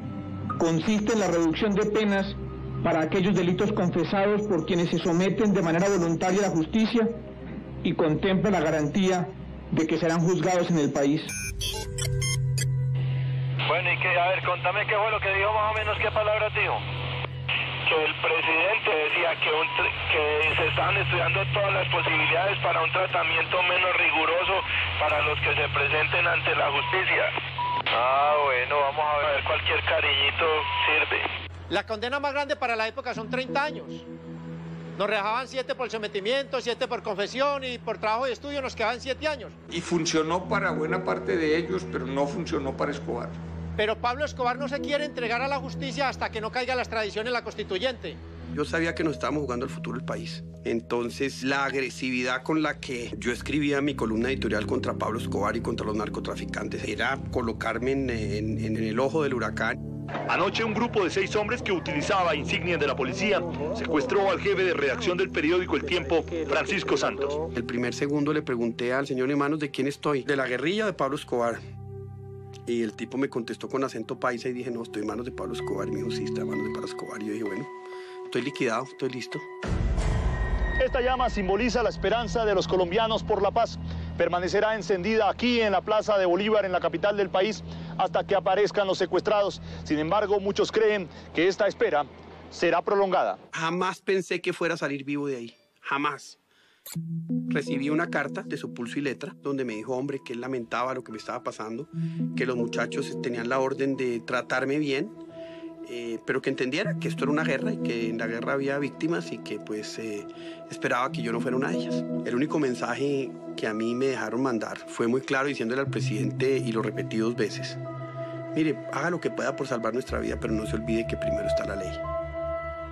consiste en la reducción de penas para aquellos delitos confesados por quienes se someten de manera voluntaria a la justicia y contempla la garantía de que serán juzgados en el país. Bueno, y que, a ver, contame qué fue lo que dijo más o menos, qué palabras dijo. Que el presidente decía que, un que se estaban estudiando todas las posibilidades para un tratamiento menos riguroso para los que se presenten ante la justicia. Ah, bueno, vamos a ver, cualquier cariñito sirve. La condena más grande para la época son 30 años. Nos rebajaban 7 por sometimiento, 7 por confesión y por trabajo y estudio nos quedaban 7 años. Y funcionó para buena parte de ellos, pero no funcionó para Escobar. Pero Pablo Escobar no se quiere entregar a la justicia hasta que no caiga la extradición en la constituyente. Yo sabía que nos estábamos jugando el futuro del país. Entonces, la agresividad con la que yo escribía mi columna editorial contra Pablo Escobar y contra los narcotraficantes era colocarme en, en- en el ojo del huracán. Anoche un grupo de seis hombres que utilizaba insignias de la policía secuestró al jefe de redacción del periódico El Tiempo, Francisco Santos. El primer segundo le pregunté al señor Hermanos de quién estoy. De la guerrilla de Pablo Escobar. Y el tipo me contestó con acento paisa y dije, no, estoy en manos de Pablo Escobar. Y me dijo, sí, está en manos de Pablo Escobar. Y yo dije, bueno, estoy liquidado, estoy listo. Esta llama simboliza la esperanza de los colombianos por la paz. Permanecerá encendida aquí en la Plaza de Bolívar, en la capital del país, hasta que aparezcan los secuestrados. Sin embargo, muchos creen que esta espera será prolongada. Jamás pensé que fuera a salir vivo de ahí. Jamás. Recibí una carta de su pulso y letra donde me dijo, hombre, que él lamentaba lo que me estaba pasando, que los muchachos tenían la orden de tratarme bien, eh, pero que entendiera que esto era una guerra y que en la guerra había víctimas y que pues eh, esperaba que yo no fuera una de ellas. El único mensaje que a mí me dejaron mandar fue muy claro diciéndole al presidente y lo repetí dos veces. Mire, haga lo que pueda por salvar nuestra vida, pero no se olvide que primero está la ley.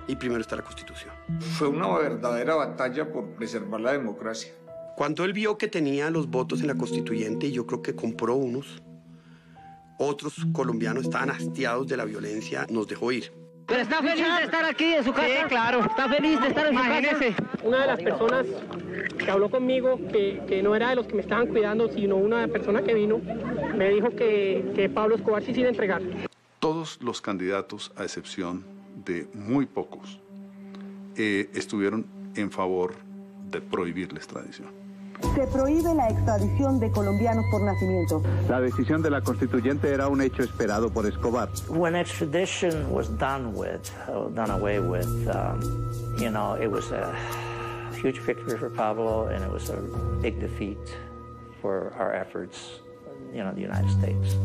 y primero está la Constitución. Fue una verdadera batalla por preservar la democracia. Cuando él vio que tenía los votos en la constituyente, yo creo que compró unos, otros colombianos estaban hastiados de la violencia, nos dejó ir. Pero está feliz de estar aquí en su casa. Sí, claro. Está feliz de estar en su casa. una de las personas que habló conmigo, que, que, no era de los que me estaban cuidando, sino una persona que vino, me dijo que, que Pablo Escobar sí se iba a entregar. Todos los candidatos, a excepción de muy pocos, eh, estuvieron en favor de prohibir la extradición. Se prohíbe la extradición de colombianos por nacimiento. La decisión de la constituyente era un hecho esperado por Escobar. When extradition was done with, uh, done away with, um, you know, it was a huge victory for Pablo and it was a big defeat for our efforts, you know, the United States.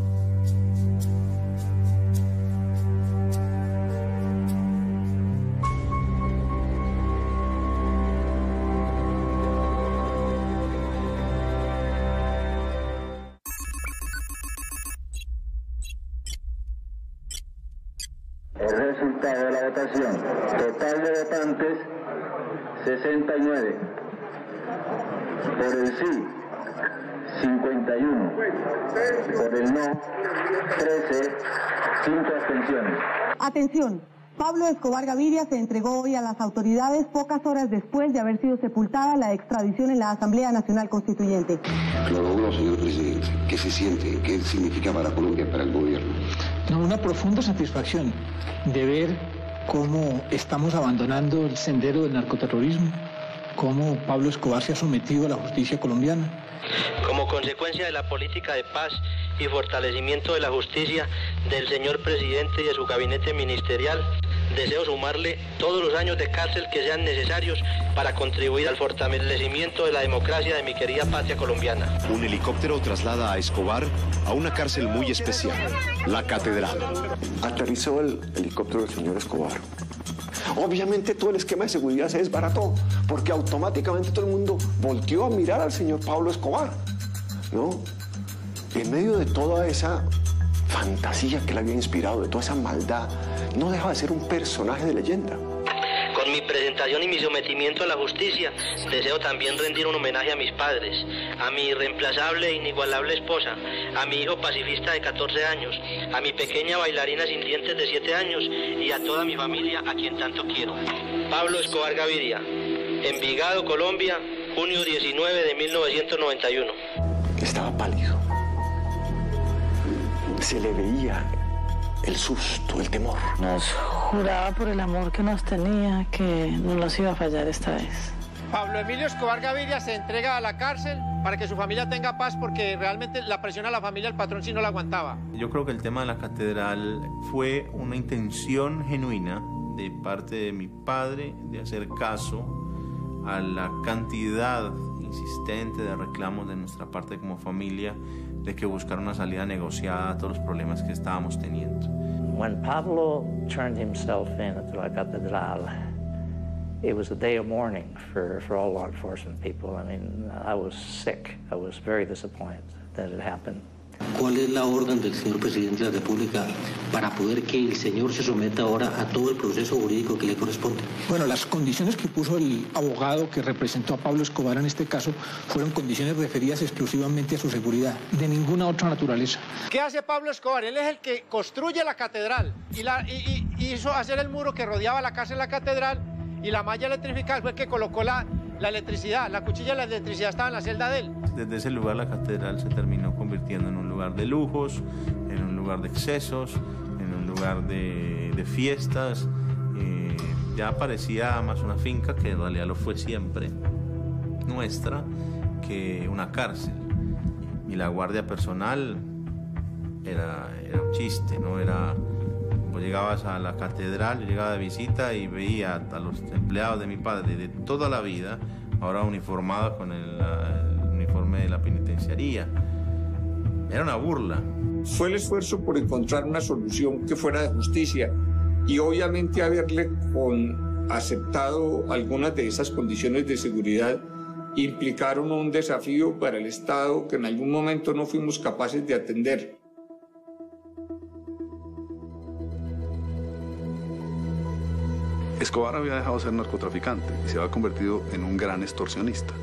Por el no, 13. 5 abstenciones. Atención. Pablo Escobar Gaviria se entregó hoy a las autoridades pocas horas después de haber sido sepultada la extradición en la Asamblea Nacional Constituyente. Claro, señor presidente, ¿qué se siente? ¿Qué significa para Colombia, para el gobierno? No, una profunda satisfacción de ver cómo estamos abandonando el sendero del narcoterrorismo, cómo Pablo Escobar se ha sometido a la justicia colombiana. Como consecuencia de la política de paz y fortalecimiento de la justicia del señor presidente y de su gabinete ministerial, deseo sumarle todos los años de cárcel que sean necesarios para contribuir al fortalecimiento de la democracia de mi querida patria colombiana. Un helicóptero traslada a Escobar a una cárcel muy especial, la Catedral. Aterrizó el helicóptero del señor Escobar. Obviamente todo el esquema de seguridad se desbarató, porque automáticamente todo el mundo volteó a mirar al señor Pablo Escobar, ¿no? En medio de toda esa fantasía que le había inspirado, de toda esa maldad, no deja de ser un personaje de leyenda. Con mi presentación y mi sometimiento a la justicia, deseo también rendir un homenaje a mis padres, a mi irreemplazable e inigualable esposa, a mi hijo pacifista de 14 años, a mi pequeña bailarina sin dientes de 7 años y a toda mi familia a quien tanto quiero. Pablo Escobar Gaviria, Envigado, Colombia, junio 19 de 1991. Estaba pálido. Se le veía el susto, el temor. Nos juraba por el amor que nos tenía que no nos iba a fallar esta vez. Pablo Emilio Escobar Gaviria se entrega a la cárcel para que su familia tenga paz porque realmente la presión a la familia del patrón sí no la aguantaba. Yo creo que el tema de la catedral fue una intención genuina de parte de mi padre de hacer caso a la cantidad insistente de reclamos de nuestra parte como familia de que buscar una salida negociada a todos los problemas que estábamos teniendo. When Pablo turned himself in at la Catedral, it was a day of mourning for, for all law enforcement people. I mean, I was sick. I was very disappointed that it happened. ¿Cuál es la orden del señor presidente de la República para poder que el señor se someta ahora a todo el proceso jurídico que le corresponde? Bueno, las condiciones que puso el abogado que representó a Pablo Escobar en este caso fueron condiciones referidas exclusivamente a su seguridad, de ninguna otra naturaleza. ¿Qué hace Pablo Escobar? Él es el que construye la catedral y, la, y, y hizo hacer el muro que rodeaba la casa de la catedral y la malla electrificada fue el que colocó la, la electricidad, la cuchilla de la electricidad estaba en la celda de él. Desde ese lugar la catedral se terminó convirtiendo en un lugar de lujos, en un lugar de excesos, en un lugar de, de fiestas. Eh, ya parecía más una finca, que en realidad lo fue siempre, nuestra, que una cárcel. Y la guardia personal era, era un chiste, ¿no? Era pues llegabas a la catedral, yo llegaba de visita y veía a los empleados de mi padre de toda la vida, ahora uniformados con el, el uniforme de la penitenciaría. Era una burla. Fue el esfuerzo por encontrar una solución que fuera de justicia y obviamente haberle con aceptado algunas de esas condiciones de seguridad implicaron un desafío para el Estado que en algún momento no fuimos capaces de atender. Escobar había dejado de ser narcotraficante y se había convertido en un gran extorsionista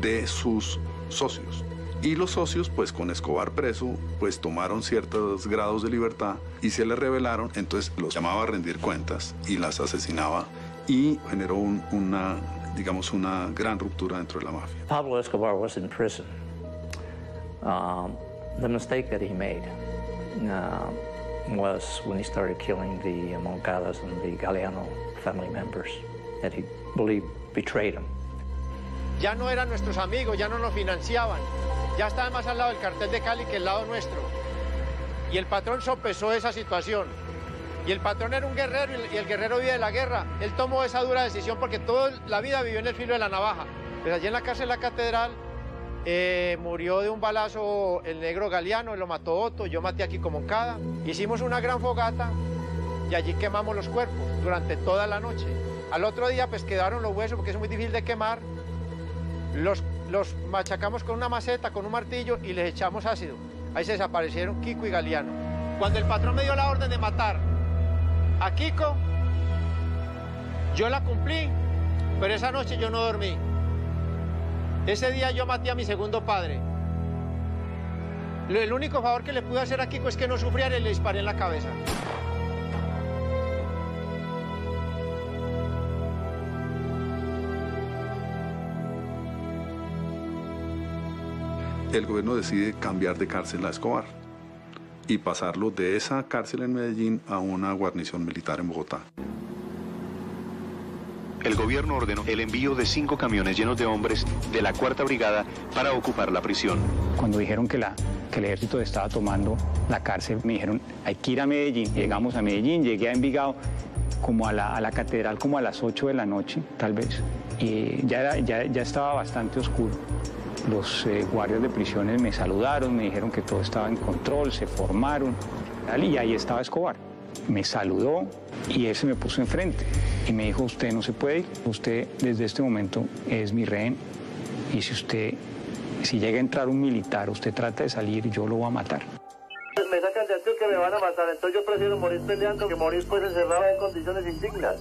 de sus socios. Y los socios, pues con Escobar preso, pues tomaron ciertos grados de libertad y se le rebelaron, entonces los llamaba a rendir cuentas y las asesinaba y generó un, una, digamos, una gran ruptura dentro de la mafia. Pablo Escobar was in prison. Um, the mistake that he made uh, was when he started killing the Moncadas and the Galeano family members that he believed betrayed him. Ya no eran nuestros amigos, ya no nos financiaban, ya estaban más al lado del cartel de Cali que el lado nuestro. Y el patrón sopesó esa situación. Y el patrón era un guerrero y el guerrero vive de la guerra. Él tomó esa dura decisión porque toda la vida vivió en el filo de la navaja. Pero allí en la cárcel de la catedral eh, murió de un balazo el negro Galeano, lo mató Otto, yo maté aquí como Moncada. Hicimos una gran fogata allí quemamos los cuerpos durante toda la noche. Al otro día pues quedaron los huesos porque es muy difícil de quemar. Los, los machacamos con una maceta, con un martillo y les echamos ácido. Ahí se desaparecieron Kiko y Galeano. Cuando el patrón me dio la orden de matar a Kiko, yo la cumplí, pero esa noche yo no dormí. Ese día yo maté a mi segundo padre. El único favor que le pude hacer a Kiko es que no sufriera y le disparé en la cabeza. El gobierno decide cambiar de cárcel a Escobar y pasarlo de esa cárcel en Medellín a una guarnición militar en Bogotá. El gobierno ordenó el envío de cinco camiones llenos de hombres de la Cuarta Brigada para ocupar la prisión. Cuando dijeron que, la, que el ejército estaba tomando la cárcel, me dijeron, hay que ir a Medellín. Llegamos a Medellín, llegué a Envigado como a la, a la catedral como a las 8 de la noche, tal vez. Y ya, era, ya, ya estaba bastante oscuro. Los eh, guardias de prisiones me saludaron, me dijeron que todo estaba en control, se formaron, y ahí estaba Escobar. Me saludó y él se me puso enfrente y me dijo, usted no se puede ir, usted desde este momento es mi rehén y si usted, si llega a entrar un militar, usted trata de salir, yo lo voy a matar. Me sacan de que me van a matar, entonces yo prefiero morir peleando que morir pues encerrado en condiciones indignas.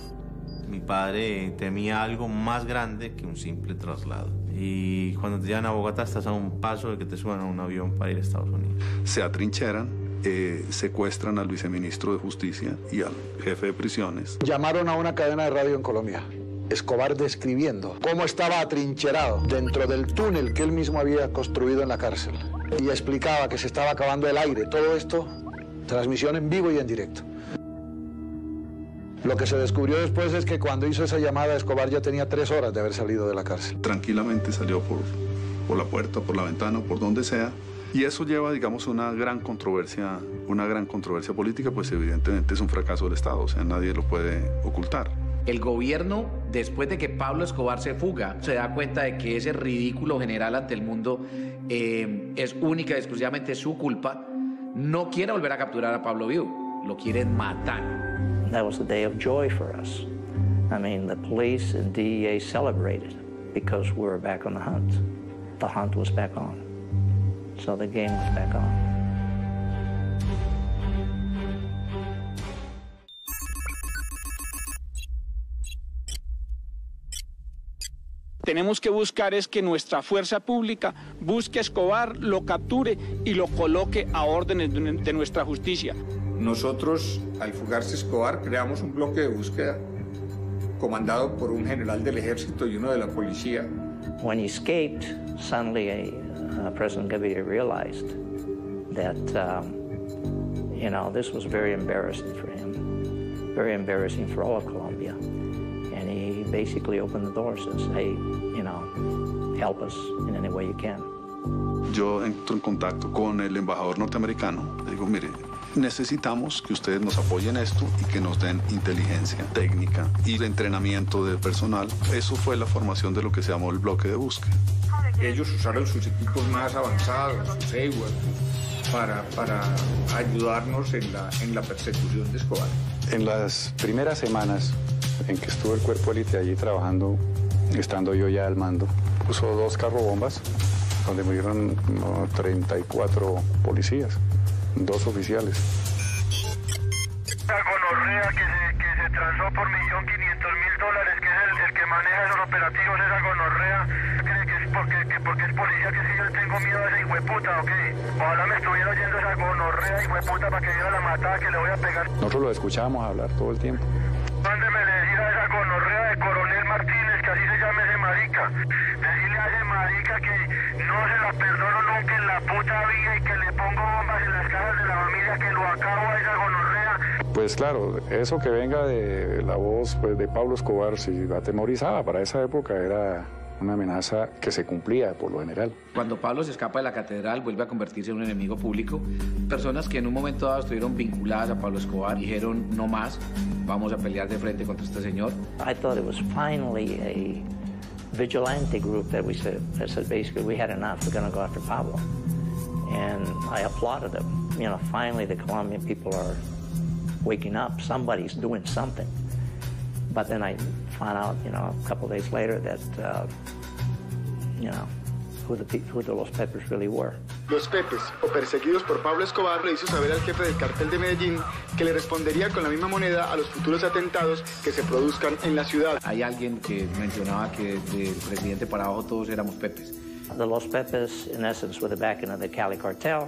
Mi padre temía algo más grande que un simple traslado. Y cuando te llevan a Bogotá estás a un paso de que te suban a un avión para ir a Estados Unidos. Se atrincheran, eh, secuestran al viceministro de Justicia y al jefe de prisiones. Llamaron a una cadena de radio en Colombia. Escobar describiendo cómo estaba atrincherado dentro del túnel que él mismo había construido en la cárcel. Y explicaba que se estaba acabando el aire. Todo esto, transmisión en vivo y en directo. Lo que se descubrió después es que cuando hizo esa llamada, Escobar ya tenía tres horas de haber salido de la cárcel. Tranquilamente salió por, por la puerta, por la ventana, por donde sea. Y eso lleva, digamos, una gran controversia, una gran controversia política, pues evidentemente es un fracaso del Estado, o sea, nadie lo puede ocultar. El gobierno, después de que Pablo Escobar se fuga, se da cuenta de que ese ridículo general ante el mundo eh, es única y exclusivamente su culpa. No quiere volver a capturar a Pablo vivo, lo quieren matar. That was a day of joy for us. I mean, the police and DEA celebrated because we were back on the hunt. The hunt was back on. So the game was back on. tenemos que buscar es que nuestra fuerza pública busque a Escobar, lo capture y lo coloque a órdenes de nuestra justicia. Nosotros, al fugarse Escobar, creamos un bloque de búsqueda comandado por un general del ejército y uno de la policía. When he escaped, suddenly uh, President Gaviria realized that, um, you know, this was very embarrassing for him, very embarrassing for all of Colombia. And he basically opened the doors and said, hey, you know, help us in any way you can. Yo entro en contacto con el embajador norteamericano. Le digo, mire, necesitamos que ustedes nos apoyen esto y que nos den inteligencia técnica y el entrenamiento de personal. Eso fue la formación de lo que se llamó el bloque de búsqueda. Ellos usaron sus equipos más avanzados, sus EWAS, para, para ayudarnos en la, en la persecución de Escobar. En las primeras semanas en que estuvo el cuerpo élite allí trabajando, estando yo ya al mando, puso dos carrobombas donde murieron 34 policías dos oficiales. La gonorrea que se, que se transó por millón quinientos maneja esos operativos, esa gonorrea, cree que es porque, que porque es policía que si yo tengo miedo a ese hijueputa o qué. Ojalá me estuviera oyendo esa gonorrea hijueputa para que yo la matada que le voy a pegar. Nosotros lo escuchábamos hablar todo el tiempo. Mándeme decir a esa gonorrea de Coronel Martínez, que así se llama ese marica. Decirle a ese marica que no se la perdono nunca en la puta vida y que le pongo bombas en las caras de la gonorrea. Pues claro, eso que venga de la voz pues, de Pablo Escobar, si atemorizaba para esa época, era una amenaza que se cumplía por lo general. Cuando Pablo se escapa de la catedral, vuelve a convertirse en un enemigo público. Personas que en un momento dado estuvieron vinculadas a Pablo Escobar dijeron, no más, vamos a pelear de frente contra este señor. I thought it was finally a vigilante group that we said, that said basically we had enough, we're going to go after Pablo. And I applauded them. You know, finally the Colombian people are waking up. Somebody's doing something. But then I found out, you know, a couple of days later that, uh, you know, who the, pe- who the Los Peppers really were. Los Pepes, o perseguidos por Pablo Escobar, le hizo saber al jefe del cartel de Medellín que le respondería con la misma moneda a los futuros atentados que se produzcan en la ciudad. Hay alguien que mencionaba que desde el presidente para abajo todos éramos Pepes. The Los Pepes, in essence, with the backing of the Cali cartel,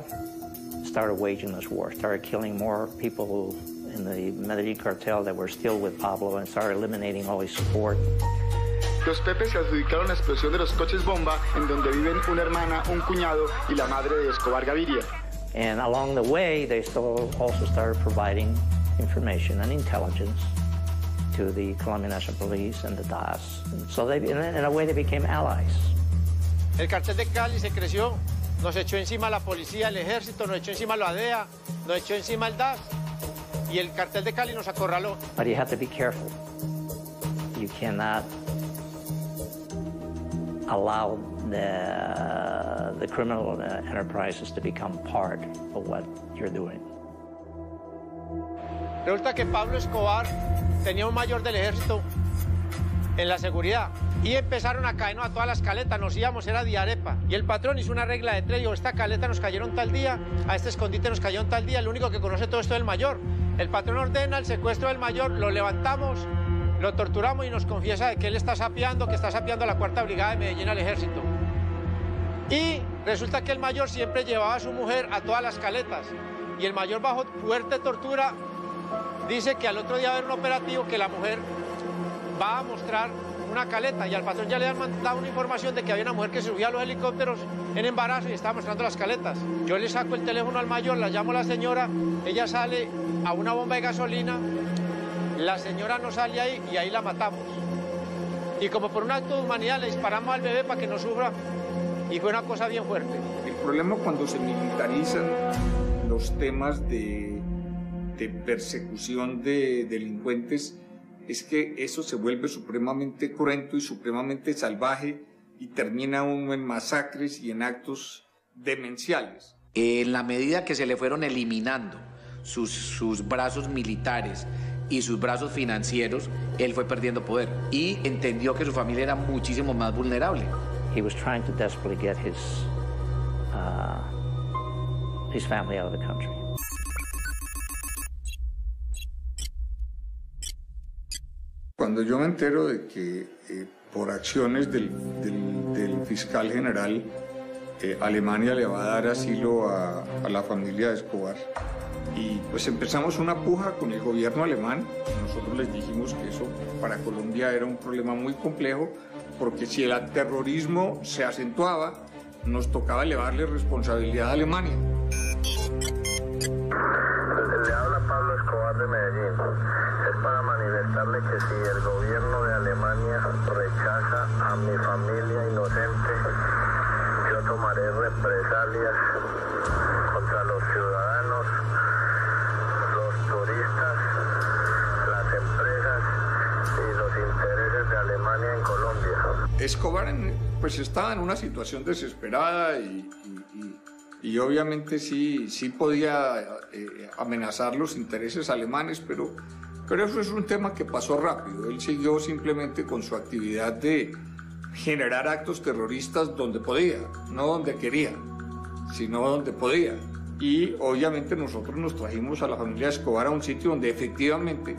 started waging this war, started killing more people in the Medellin cartel that were still with Pablo and started eliminating all his support. Los Pepes se adjudicaron la explosión de los coches bomba en donde viven una hermana, un cuñado y la madre de Escobar Gaviria. And along the way, they still also started providing information and intelligence to the Colombian National Police and the DAS. So they, in a, in a way, they became allies. El cartel de Cali se creció, nos echó encima la policía, el ejército, nos echó encima la DEA, nos echó encima el DAS y el cartel de Cali nos acorraló. But you have to be careful. You cannot allow the, the criminal enterprises to become part of what you're doing. Resulta que Pablo Escobar tenía un mayor del ejército en la seguridad y empezaron a caernos a todas las caletas, nos íbamos, era diarepa. Y el patrón hizo una regla de tres, dijo, esta caleta nos cayeron tal día, a este escondite nos cayeron tal día, el único que conoce todo esto es el mayor. El patrón ordena el secuestro del mayor, lo levantamos, lo torturamos y nos confiesa de que él está sapeando, que está sapeando a la cuarta brigada de Medellín al ejército. Y resulta que el mayor siempre llevaba a su mujer a todas las caletas. Y el mayor bajo fuerte tortura dice que al otro día va a haber un operativo que la mujer va a mostrar una caleta y al patrón ya le han mandado una información de que había una mujer que subía a los helicópteros en embarazo y estaba mostrando las caletas. Yo le saco el teléfono al mayor, la llamo a la señora, ella sale a una bomba de gasolina, la señora no sale ahí y ahí la matamos. Y como por un acto de humanidad le disparamos al bebé para que no sufra y fue una cosa bien fuerte. El problema cuando se militarizan los temas de, de persecución de delincuentes es que eso se vuelve supremamente cruento y supremamente salvaje y termina uno en masacres y en actos demenciales. En la medida que se le fueron eliminando sus, sus brazos militares y sus brazos financieros, él fue perdiendo poder y entendió que su familia era muchísimo más vulnerable. He was trying to desperately get his, uh, his family out of the country. Cuando yo me entero de que eh, por acciones del, fiscal general eh, Alemania le va a dar asilo a, a la familia de Escobar, y pues empezamos una puja con el gobierno alemán. Nosotros les dijimos que eso para Colombia era un problema muy complejo, porque si el terrorismo se acentuaba, nos tocaba elevarle responsabilidad a Alemania. Le habla Pablo Escobar de Medellín. Es para que si el gobierno de Alemania rechaza a mi familia inocente, yo tomaré represalias contra los ciudadanos, los turistas, las empresas y los intereses de Alemania en Colombia. Escobar pues estaba en una situación desesperada y, y- y- y obviamente sí, sí podía eh, amenazar los intereses alemanes, pero, pero eso es un tema que pasó rápido. Él siguió simplemente con su actividad de generar actos terroristas donde podía, no donde quería, sino donde podía. Y obviamente nosotros nos trajimos a la familia Escobar a un sitio donde efectivamente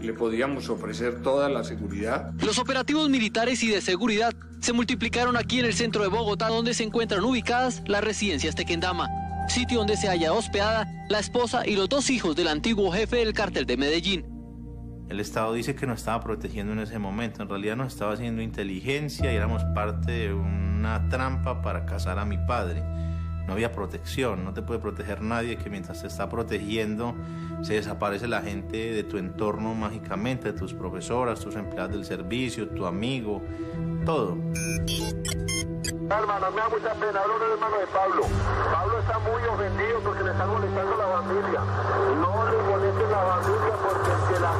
le podíamos ofrecer toda la seguridad. Los operativos militares y de seguridad se multiplicaron aquí en el centro de Bogotá, donde se encuentran ubicadas las residencias Tequendama, sitio donde se halla hospedada la esposa y los dos hijos del antiguo jefe del cártel de Medellín. El Estado dice que nos estaba protegiendo en ese momento, en realidad nos estaba haciendo inteligencia y éramos parte de una trampa para casar a mi padre. No había protección, no te puede proteger nadie que mientras te está protegiendo se desaparece la gente de tu entorno mágicamente, tus profesoras, tus empleados del servicio, tu amigo, todo. Hermano, me da mucha pena, hablo del hermano de Pablo. Pablo está muy ofendido porque le están molestando la familia. No le molesten la familia porque el que la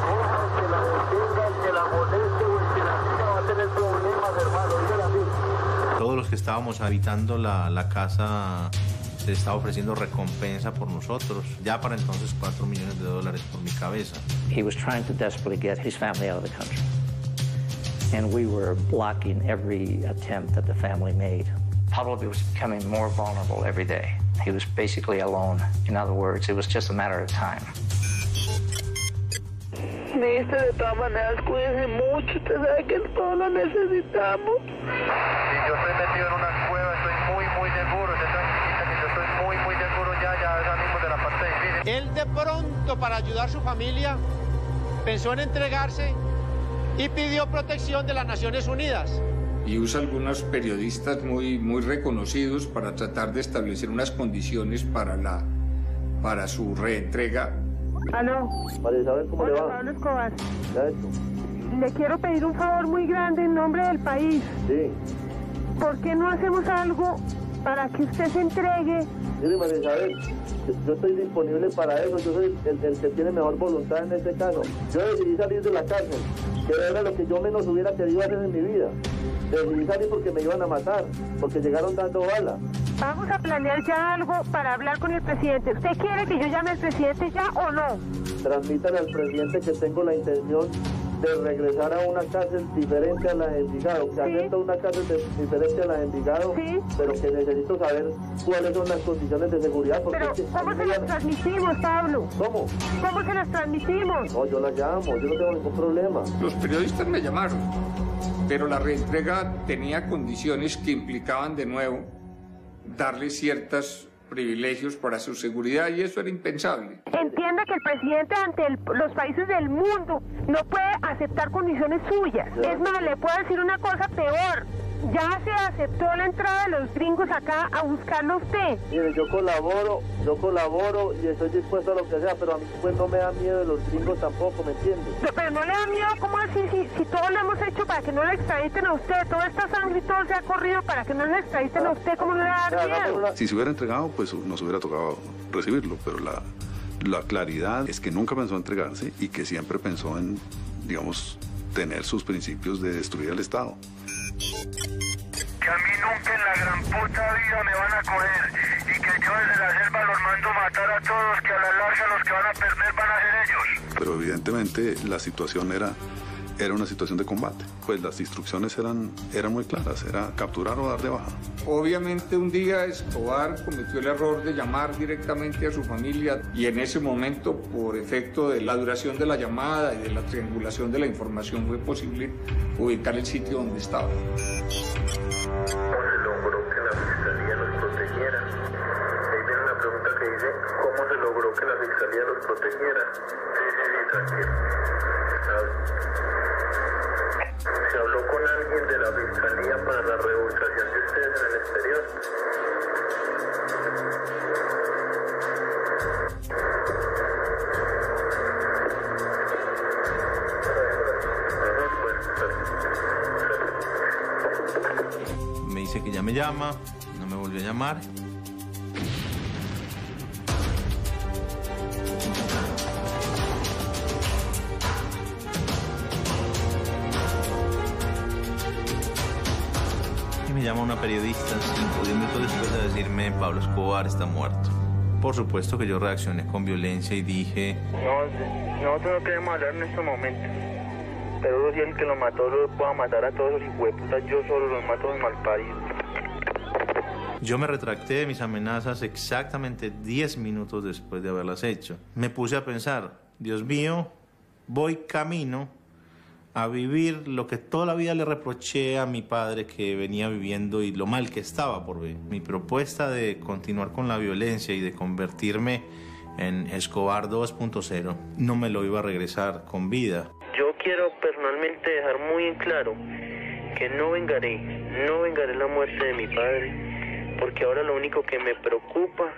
estábamos habitando la, la casa se estaba ofreciendo recompensa por nosotros, ya para entonces 4 millones de dólares por mi cabeza. He was trying to desperately get his family out of the country. And we were blocking every attempt that the family made. Pablo was becoming more vulnerable every day. He was basically alone. In other words, it was just a matter of time. Listo, de todas maneras, cuídense mucho. Usted sabe que todos lo necesitamos. yo estoy metido en una cueva, estoy muy, muy seguro. Usted tranquilita que yo estoy muy, muy seguro ya, ya salimos de la parte difícil. Él de pronto, para ayudar a su familia, pensó en entregarse y pidió protección de las Naciones Unidas. y usa algunos periodistas muy, muy reconocidos para tratar de establecer unas condiciones para, la, para su reentrega. Aló. María Isabel, ¿cómo le Hola, va? Pablo Escobar. Hecho. Le quiero pedir un favor muy grande en nombre del país. Sí. ¿Por qué no hacemos algo para que usted se entregue? Mire, María Isabel, yo- estoy disponible para eso. Yo soy el, el que tiene mejor voluntad en este caso. Yo decidí salir de la cárcel, que era lo que yo menos hubiera querido hacer en mi vida. Decidí salir porque me iban a matar, porque llegaron dando bala. Vamos a planear ya algo para hablar con el presidente. ¿Usted quiere que yo llame al presidente ya o no? Transmítale al presidente que tengo la intención de regresar a una cárcel diferente a la de Envigado, que acepto una cárcel de- diferente a la de Envigado, pero que necesito saber cuáles son las condiciones de seguridad. Porque Pero, es que ¿cómo se las transmitimos, Pablo? ¿Cómo? ¿Cómo se las transmitimos? No, yo la llamo, yo no tengo ningún problema. Los periodistas me llamaron, pero la reentrega tenía condiciones que implicaban de nuevo darle ciertos privilegios para su seguridad y eso era impensable. Entienda que el presidente ante el- los países del mundo no puede aceptar condiciones suyas. Es más, le puedo decir una cosa peor. Ya se aceptó la entrada de los gringos acá a buscarlo a usted. Mire, yo colaboro, yo colaboro y estoy dispuesto a lo que sea, pero a mí pues no me da miedo de los gringos tampoco, ¿me entiendes? No, Pero no le da miedo, ¿cómo así? Si, si todo lo hemos hecho para que no le extraditen a usted, toda esta sangre y todo se ha corrido para que no le extraditen a usted, ¿cómo no le va a dar miedo? Si se hubiera entregado, pues nos hubiera tocado recibirlo, pero la, la claridad es que nunca pensó entregarse y que siempre pensó en, digamos, tener sus principios de destruir al Estado. Que a mí nunca en la gran puta vida me van a coger y que yo desde la selva los mando matar a todos, que a la larga los que van a perder van a ser ellos. Pero evidentemente la situación era, era una situación de combate. Pues las instrucciones eran, eran muy claras, era capturar o dar de baja. Obviamente un día Escobar cometió el error de llamar directamente a su familia y en ese momento, por efecto de la duración de la llamada y de la triangulación de la información, fue posible ubicar el sitio donde estaba. se logró que la fiscalía los protegiera? Ahí viene una pregunta que dice, ¿cómo se logró que la fiscalía los protegiera? Sí, sí, sí, tranquilo. ¿Se habló con alguien de la fiscalía para la reubicación de ustedes en el exterior? Me dice que ya me llama, no me volvió a llamar. Y me llama una periodista cinco o diez minutos después de decirme Pablo Escobar está muerto. Por supuesto que yo reaccioné con violencia y dije, No, nosotros no queremos hablar en este momento. Pero si el que lo mató lo pueda matar a todos los hijueputas, yo solo los mato a los malparidos. Yo me retracté de mis amenazas exactamente 10 minutos después de haberlas hecho. Me puse a pensar, Dios mío, voy camino a vivir lo que toda la vida le reproché a mi padre que venía viviendo y lo mal que estaba por ver. Mi propuesta de continuar con la violencia y de convertirme en Escobar 2.0 no me lo iba a regresar con vida. Yo quiero personalmente dejar muy en claro que no vengaré, no vengaré la muerte de mi padre, porque ahora lo único que me preocupa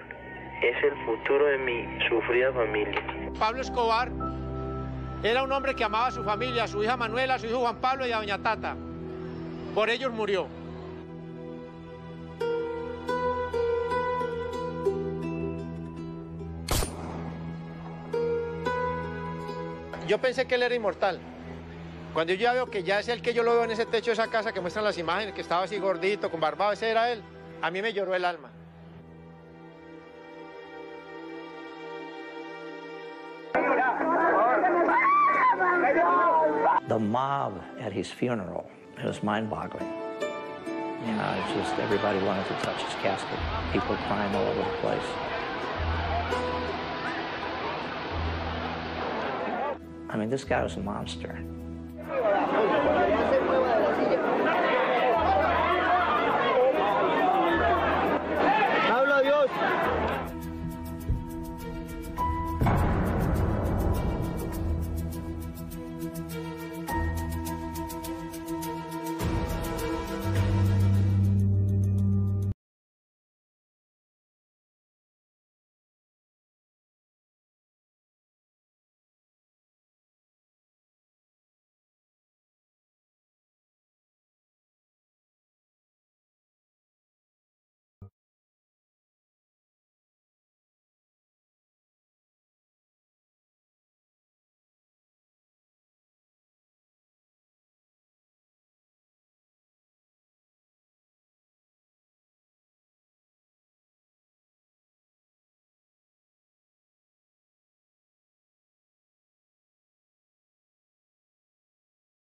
es el futuro de mi sufrida familia. Pablo Escobar era un hombre que amaba a su familia, a su hija Manuela, a su hijo Juan Pablo y a doña Tata. Por ellos murió. Yo pensé que él era inmortal. Cuando yo ya veo que ya es el que yo lo veo en ese techo de esa casa que muestran las imágenes, que estaba así gordito, con barbado, ese era él, a mí me lloró el alma. The mob at his funeral, it was mind-boggling. You know, it's just everybody wanted to touch his casket. People crying all over the place. I mean, this guy was a monster.